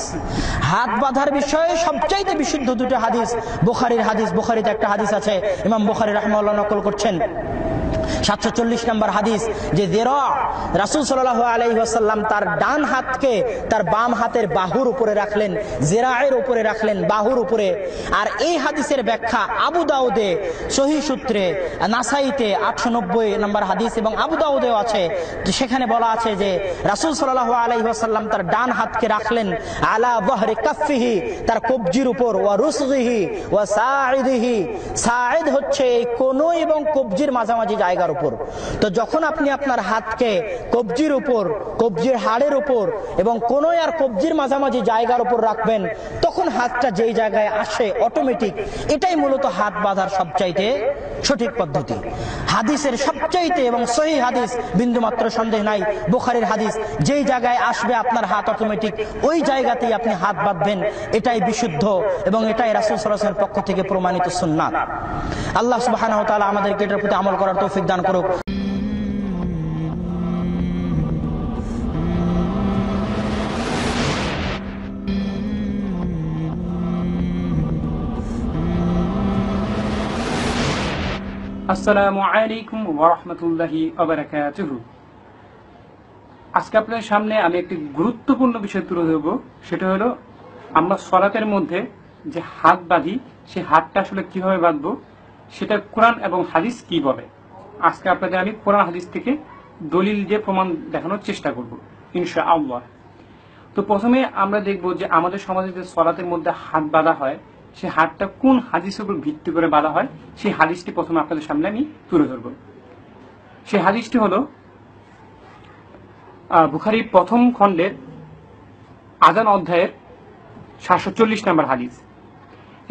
[SPEAKER 19] হাত বাঁধার বিষয়ে সবচাইতে বিশুদ্ধ দুটো হাদিস বুখারির হাদিস বুখারিতে একটা হাদিস আছে ইমাম বুখারি রহমাল্লাহ নকল করছেন। সাতশো চল্লিশ নম্বর হাদিস যে রাসুল সাল্লাহ তার ডান হাতকে তার বাম হাতের বাহুর উপরে রাখলেন, জেরায়ের উপরে রাখলেন, বাহুর উপরে। আর এই হাদিসের ব্যাখ্যা আবু দাউদে সহি সূত্রে, নাসাইতে আটশো নব্বই নম্বর হাদিস এবং আবু দাউদেও আছে। সেখানে বলা আছে যে রাসুল সাল্লাহ আলাইসাল্লাম তার ডান হাতকে রাখলেন, আলা বহরে কাফিহি তার কবজির উপর, ওয়া রুসগিহি, ওয়া সাঈদিহি। সাঈদ হচ্ছে কোনো এবং কবজির মাঝামাঝি জায়গার উপর। তো যখন আপনি আপনার হাতকে কবজির উপর, কবজির হাড়ের উপর এবং কোনো আর কবজির মাঝামাঝি জায়গার উপর রাখবেন, তখন হাতটা যেই জায়গায় আসে অটোমেটিক এটাই মূলত হাত বাঁধার সবচাইতে সঠিক পদ্ধতি। হাদিসের সবচাইতে এবং সহি হাদিস, বিন্দুমাত্র সন্দেহ নাই, বুখারের হাদিস, যেই জায়গায় আসবে আপনার হাত অটোমেটিক ওই জায়গাতেই আপনি হাত বাঁধবেন, এটাই বিশুদ্ধ এবং এটাই রাসুল সরাসের পক্ষ থেকে প্রমাণিত সুন্নাত। আল্লাহ সুবাহ আমাদেরকে এটার প্রতি আমল করার তৌফিক দান করুক
[SPEAKER 20] আসসালামু আলাইকুম ওরহমতুল্লাহি আজকে আপনাদের সামনে আমি একটি গুরুত্বপূর্ণ বিষয় তুলে ধরবো। সেটা হলো, আমরা সলাতের মধ্যে যে হাত বাঁধি, সেই হাতটা আসলে কীভাবে বাঁধবো, সেটা কোরআন এবং হাদিস কি বলে? আজকে আপনাদের আমি কোরআন হাদিস থেকে দলিল দিয়ে প্রমাণ দেখানোর চেষ্টা করব ইনশা আল্লাহ তো প্রথমে আমরা দেখব যে আমাদের সমাজে যে সলাতের মধ্যে হাত বাঁধা হয় সেই হাতটা কোন হাদিসের উপর ভিত্তি করে বাঁধা হয়, সেই হাদিসটি প্রথমে আপনাদের সামনে আমি তুলে ধরব। সেই হাদিসটি হলো বুখারির প্রথম খণ্ডের আজান অধ্যায়ের সাতশো চল্লিশ নম্বর হাদিস।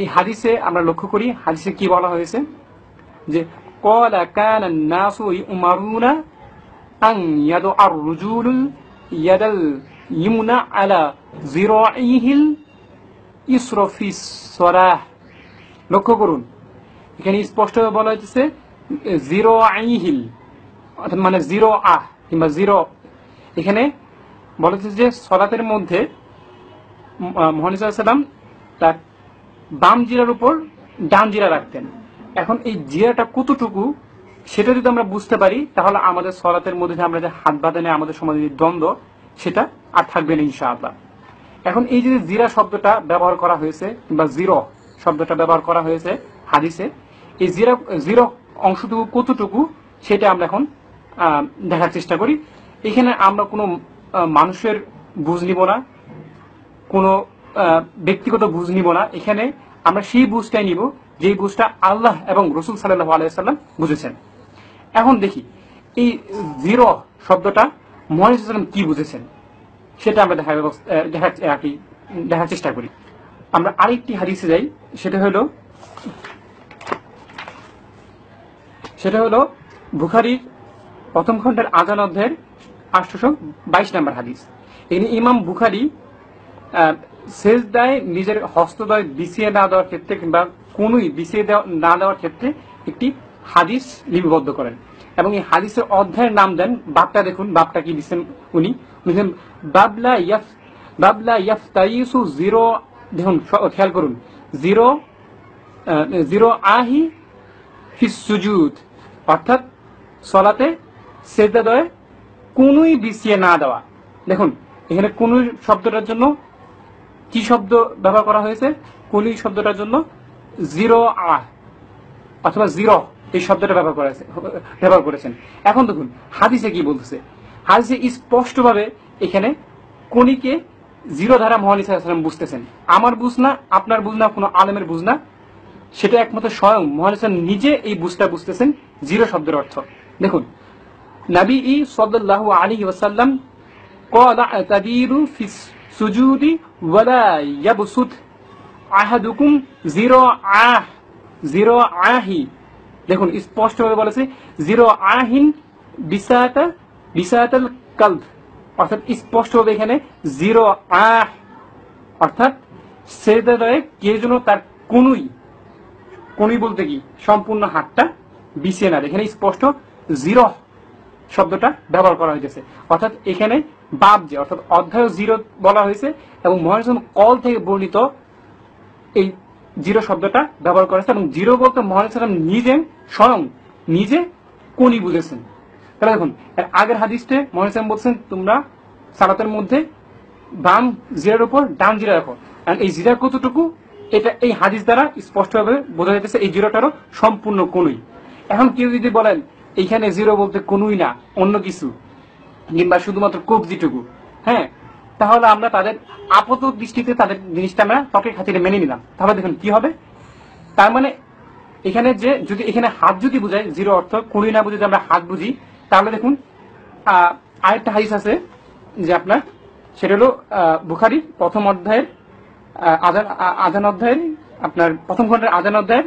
[SPEAKER 20] এই হাদিসে আমরা লক্ষ্য করি, হাদিসে কি বলা হয়েছে? যে قال كان الناس يؤمرون أن يضع الرجل يد اليمنى على ذراعيه اليسرى في الصلاة লক্ষ্য করুন এখানে স্পষ্ট বলা হয়েছে জিরো আইহিল অর্থাৎ মানে জিরো আহ কিংবা জিরো এখানে বলা হচ্ছে যে সলাতের মধ্যে মোহাম্মদ সাল্লাম তার বাম জিরার উপর ডান জিরা রাখতেন এখন এই জিরাটা কতটুকু, সেটা যদি আমরা বুঝতে পারি, তাহলে আমাদের সলাতের মধ্যে যে আমরা যে হাত বাঁধানে আমাদের সমাজে যে দ্বন্দ্ব, সেটা আর থাকবে না ইনশাআল্লাহ। এখন এই যে জিরা শব্দটা ব্যবহার করা হয়েছে বা জিরো শব্দটা ব্যবহার করা হয়েছে হাদিসে, এই জিরা, জিরো অংশটুকু কতটুকু, সেটা আমরা এখন দেখার চেষ্টা করি। এখানে আমরা কোনো মানুষের বুঝ নিব না, কোনো ব্যক্তিগত বুঝ নিব না। এখানে আমরা সেই বুঝটাই নিব যেই বুঝটা আল্লাহ এবং রসুল সাল্লাহ আলাইসাল্লাম বুঝেছেন। এখন দেখি, এই জিরো শব্দটা মহান কি বুঝেছেন? সেটা আমরা দেখার আর কি, দেখার চেষ্টা করি। আমরা আরেকটি হাদিসে যাই, সেটা হলো সেটা হলো বুখারির প্রথম খণ্ডের আজান অধ্যায়ের আটশোশো বাইশ নম্বর হাদিস। এখানে ইমাম বুখারি শেষ দায় নিজের হস্তদয় বিছিয়ে না দেওয়ার ক্ষেত্রে কিংবা কোনোই বিছিয়ে দেওয়া না দেওয়ার ক্ষেত্রে একটি হাদিস লিপিবদ্ধ করেন। এবং এই হাদিসের অধ্যায়ের নাম দেন, বাপটা দেখুন, বাপটা কি দিচ্ছেন উনি? লিখেন বাবলা ইয়াফ বাবলা ইয়াফ তাইসু জিরো দেখুন খেয়াল করুন। জিরো জিরো আহি ফিস সুজুদ অর্থাৎ সলাতে সেজদাদয়ে কোনই বিছিয়ে না দেওয়া। দেখুন, এখানে কোন শব্দটার জন্য কি শব্দ ব্যবহার করা হয়েছে? কোন শব্দটার জন্য জিরো আ, অথবা জিরো, এই শব্দটা ব্যবহার করা ব্যবহার করেছেন। এখন দেখুন, হাদিসে কি বলতেছে? হাদিসে স্পষ্টভাবে এখানে কোনিকে জিরো ধারা মহানিসাম বুঝতেছেন। আমার বুঝ না, আপনার বুঝ না, কোনো আলেমের বুঝ না। সেটা একমাত্র স্বয়ং মহানিসাম নিজে এই বুঝটা বুঝতেছেন জিরো শব্দের অর্থ। দেখুন, নাবি ই সদাল্লাহ আলী ওয়াসাল্লাম কাদিরু ফিস সুজুদি ওয়ালা ইয়াবসুত। আহাদুকুম জিরো আহ, জিরো আহি। দেখুন, স্পষ্টভাবে বলেছে, জিরো আহিন বিসাতা, বিসাতাল কালব। অর্থাৎ স্পষ্টভাবে এখানে জিরো আহ, অর্থাৎ সেদাদয়ে কে যেন তার কোনুই। কোনুই বলতে কি? সম্পূর্ণ হাতটা বিছিয়ে না এখানে স্পষ্ট জিরো শব্দটা ব্যবহার করা হয়েছে অর্থাৎ এখানে বাপ যে, অর্থাৎ অধ্যায় জিরো বলা হয়েছে এবং মহাজন কল থেকে বর্ণিত এই জিরো শব্দটা ব্যবহার করেছে এবং জিরো বলতে মহান নিজে স্বয়ং নিজে কোনি বুঝেছেন। তাহলে দেখুন, এর আগের হাদিসতে মহান বলছেন, তোমরা সালাতের মধ্যে বাম জিরার উপর ডান জিরা রাখো। এই জিরা কতটুকু? এটা এই হাদিস দ্বারা স্পষ্টভাবে বোঝা যাইতেছে এই জিরোটারও সম্পূর্ণ কোনই এখন কেউ যদি বলেন, এইখানে জিরো বলতে কোনই না, অন্য কিছু। কিংবা শুধুমাত্র কবজিটুকু। হ্যাঁ তাহলে আমরা তাদের আপাত দৃষ্টিতে তাদের জিনিসটা আমরা ত্বকের খাতিরে মেনে নিলাম। তাহলে দেখুন কি হবে? তার মানে এখানে যে যদি এখানে হাত যদি বুঝায় জিরো অর্থ কুড়ি না বুঝে যদি আমরা হাত বুঝি তাহলে দেখুন আরেকটা হাদিস আছে যে আপনার সেটা হলো আহ, বুখারির প্রথম অধ্যায়ের আজান আজান অধ্যায়ের আপনার প্রথম খণ্ডের আজান অধ্যায়ের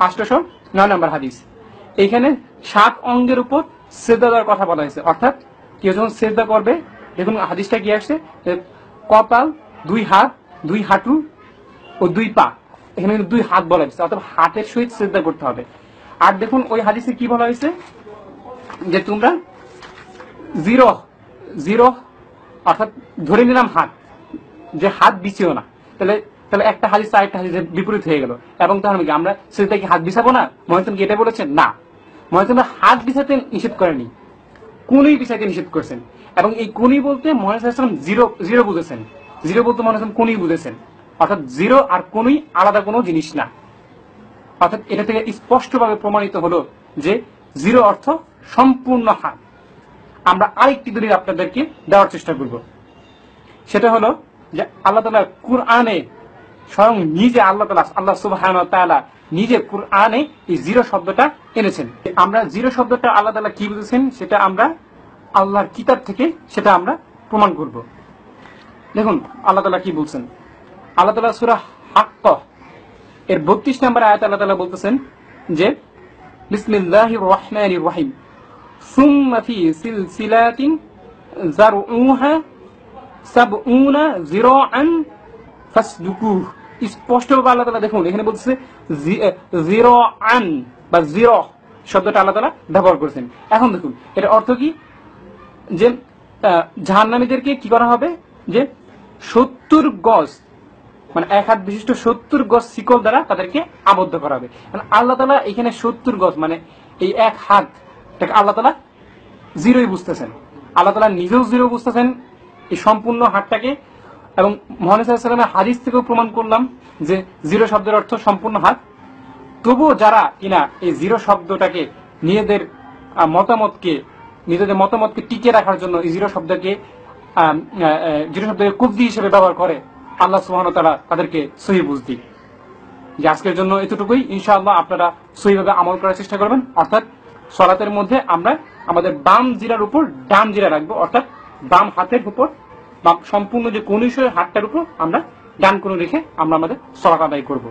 [SPEAKER 20] আষ্টশো নয় নম্বর হাদিস। এখানে সাত অঙ্গের উপর শ্রদ্ধা দেওয়ার কথা বলা হয়েছে। অর্থাৎ কেউ যখন শ্রদ্ধা করবে দেখুন হাদিসটা কি আসছে? কপাল, দুই হাত, দুই হাঁটু ও দুই পা। এখানে দুই হাত বলা হয়েছে, অর্থাৎ হাতের সহিত শ্রদ্ধা করতে হবে। আর দেখুন ওই হাদিসে কি বলা হয়েছে? যে তোমরা জিরো জিরো অর্থাৎ ধরে নিলাম হাত, যে হাত বিছিও না। তাহলে তাহলে একটা হাদিস আরেকটা হাদিসের বিপরীত হয়ে গেল। এবং তাহলে কি, আমরা সেটা কি হাত বিছাবো না? মহাজন কি এটা বলেছেন? না। মহাজন হাত বিছাতে নিষেধ করেনি। কোনই বিষয়কে নিষেধ করছেন। এবং এই কোনি বলতে মহান জিরো জিরো বুঝেছেন। জিরো বলতে মনে হচ্ছেন কোনি বুঝেছেন। অর্থাৎ জিরো আর কোনই আলাদা কোনো জিনিস না। অর্থাৎ এটা থেকে স্পষ্টভাবে প্রমাণিত হলো যে জিরো অর্থ সম্পূর্ণ হার। আমরা আরেকটি দলিল আপনাদেরকে দেওয়ার চেষ্টা করব। সেটা হলো যে আল্লাহ তালা কুরআনে স্বয়ং নিজে আল্লাহ তালা আল্লাহ সুবাহ নিজে কোরআনে এই জিরো শব্দটা এনেছেন। আমরা জিরো শব্দটা আল্লাহ তালা কি বুঝেছেন? সেটা আমরা আল্লাহর কিতাব থেকে সেটা আমরা প্রমাণ করব। দেখুন, আল্লাহ তালা কি বলছেন? আল্লাহ তালা সুরা হাক্ক এর বত্রিশ নম্বর আয়াত আল্লাহ তালা বলতেছেন যে, বিসমিল্লাহ রহমান রহিম। সুম্মাফি সিলসিলাতিন উনা জিরো জিরাআন ফাসদুকুহ স্পষ্টভাবে আল্লাহ তালা দেখুন, এখানে বলতেছে জিরো আন বা জিরো শব্দটা আল্লাহ তালা ব্যবহার করেছেন। এখন দেখুন এটা অর্থ কি? যে জাহান্নামীদেরকে কি করা হবে? যে, সত্তর গজ মানে এক হাত বিশিষ্ট সত্তর গজ শিকল দ্বারা তাদেরকে আবদ্ধ করা হবে। কারণ আল্লাহ তালা এখানে সত্তর গজ মানে এই এক হাত এটাকে আল্লাহ তালা জিরোই বুঝতেছেন। আল্লাহ তালা নিজেও জিরো বুঝতেছেন, এই সম্পূর্ণ হাতটাকে এবং মোহাম্মদের হাদিস থেকেও প্রমাণ করলাম যে জিরো শব্দের অর্থ সম্পূর্ণ হাত। তবুও যারা কিনা এই জিরো শব্দটাকে নিজেদের মতামতকে নিজেদের মতামতকে টিকে রাখার জন্য এই জিরো শব্দকে জিরো শব্দকে কুবদি হিসেবে ব্যবহার করে, আল্লাহ সুবহান তারা তাদেরকে সহি বুঝ দিক। যে আজকের জন্য এতটুকুই। ইনশাআল্লাহ আপনারা সহিভাবে আমল করার চেষ্টা করবেন। অর্থাৎ সলাতের মধ্যে আমরা আমাদের বাম জিরার উপর ডান জিরা রাখব। অর্থাৎ বাম হাতের উপর বাম সম্পূর্ণ যে কনিষের হাতটার উপর আমরা ডান কোনো রেখে আমরা আমাদের সলাত আদায় করব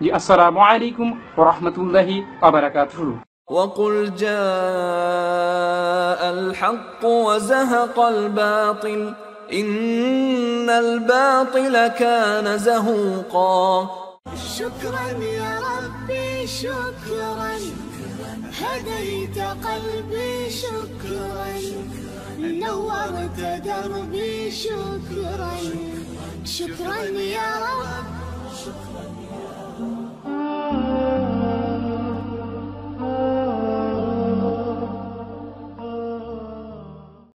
[SPEAKER 20] জি আসসালামু আলাইকুম ওয়া রাহমাতুল্লাহি ওয়া বারাকাতুহু
[SPEAKER 1] وقل جاء الحق وزهق الباطل إن الباطل كان زهوقا
[SPEAKER 21] شكرا يا ربي شكرا هديت قلبي شكرا نورت دربي شكرا شكرا يا رب. شكرا يا رب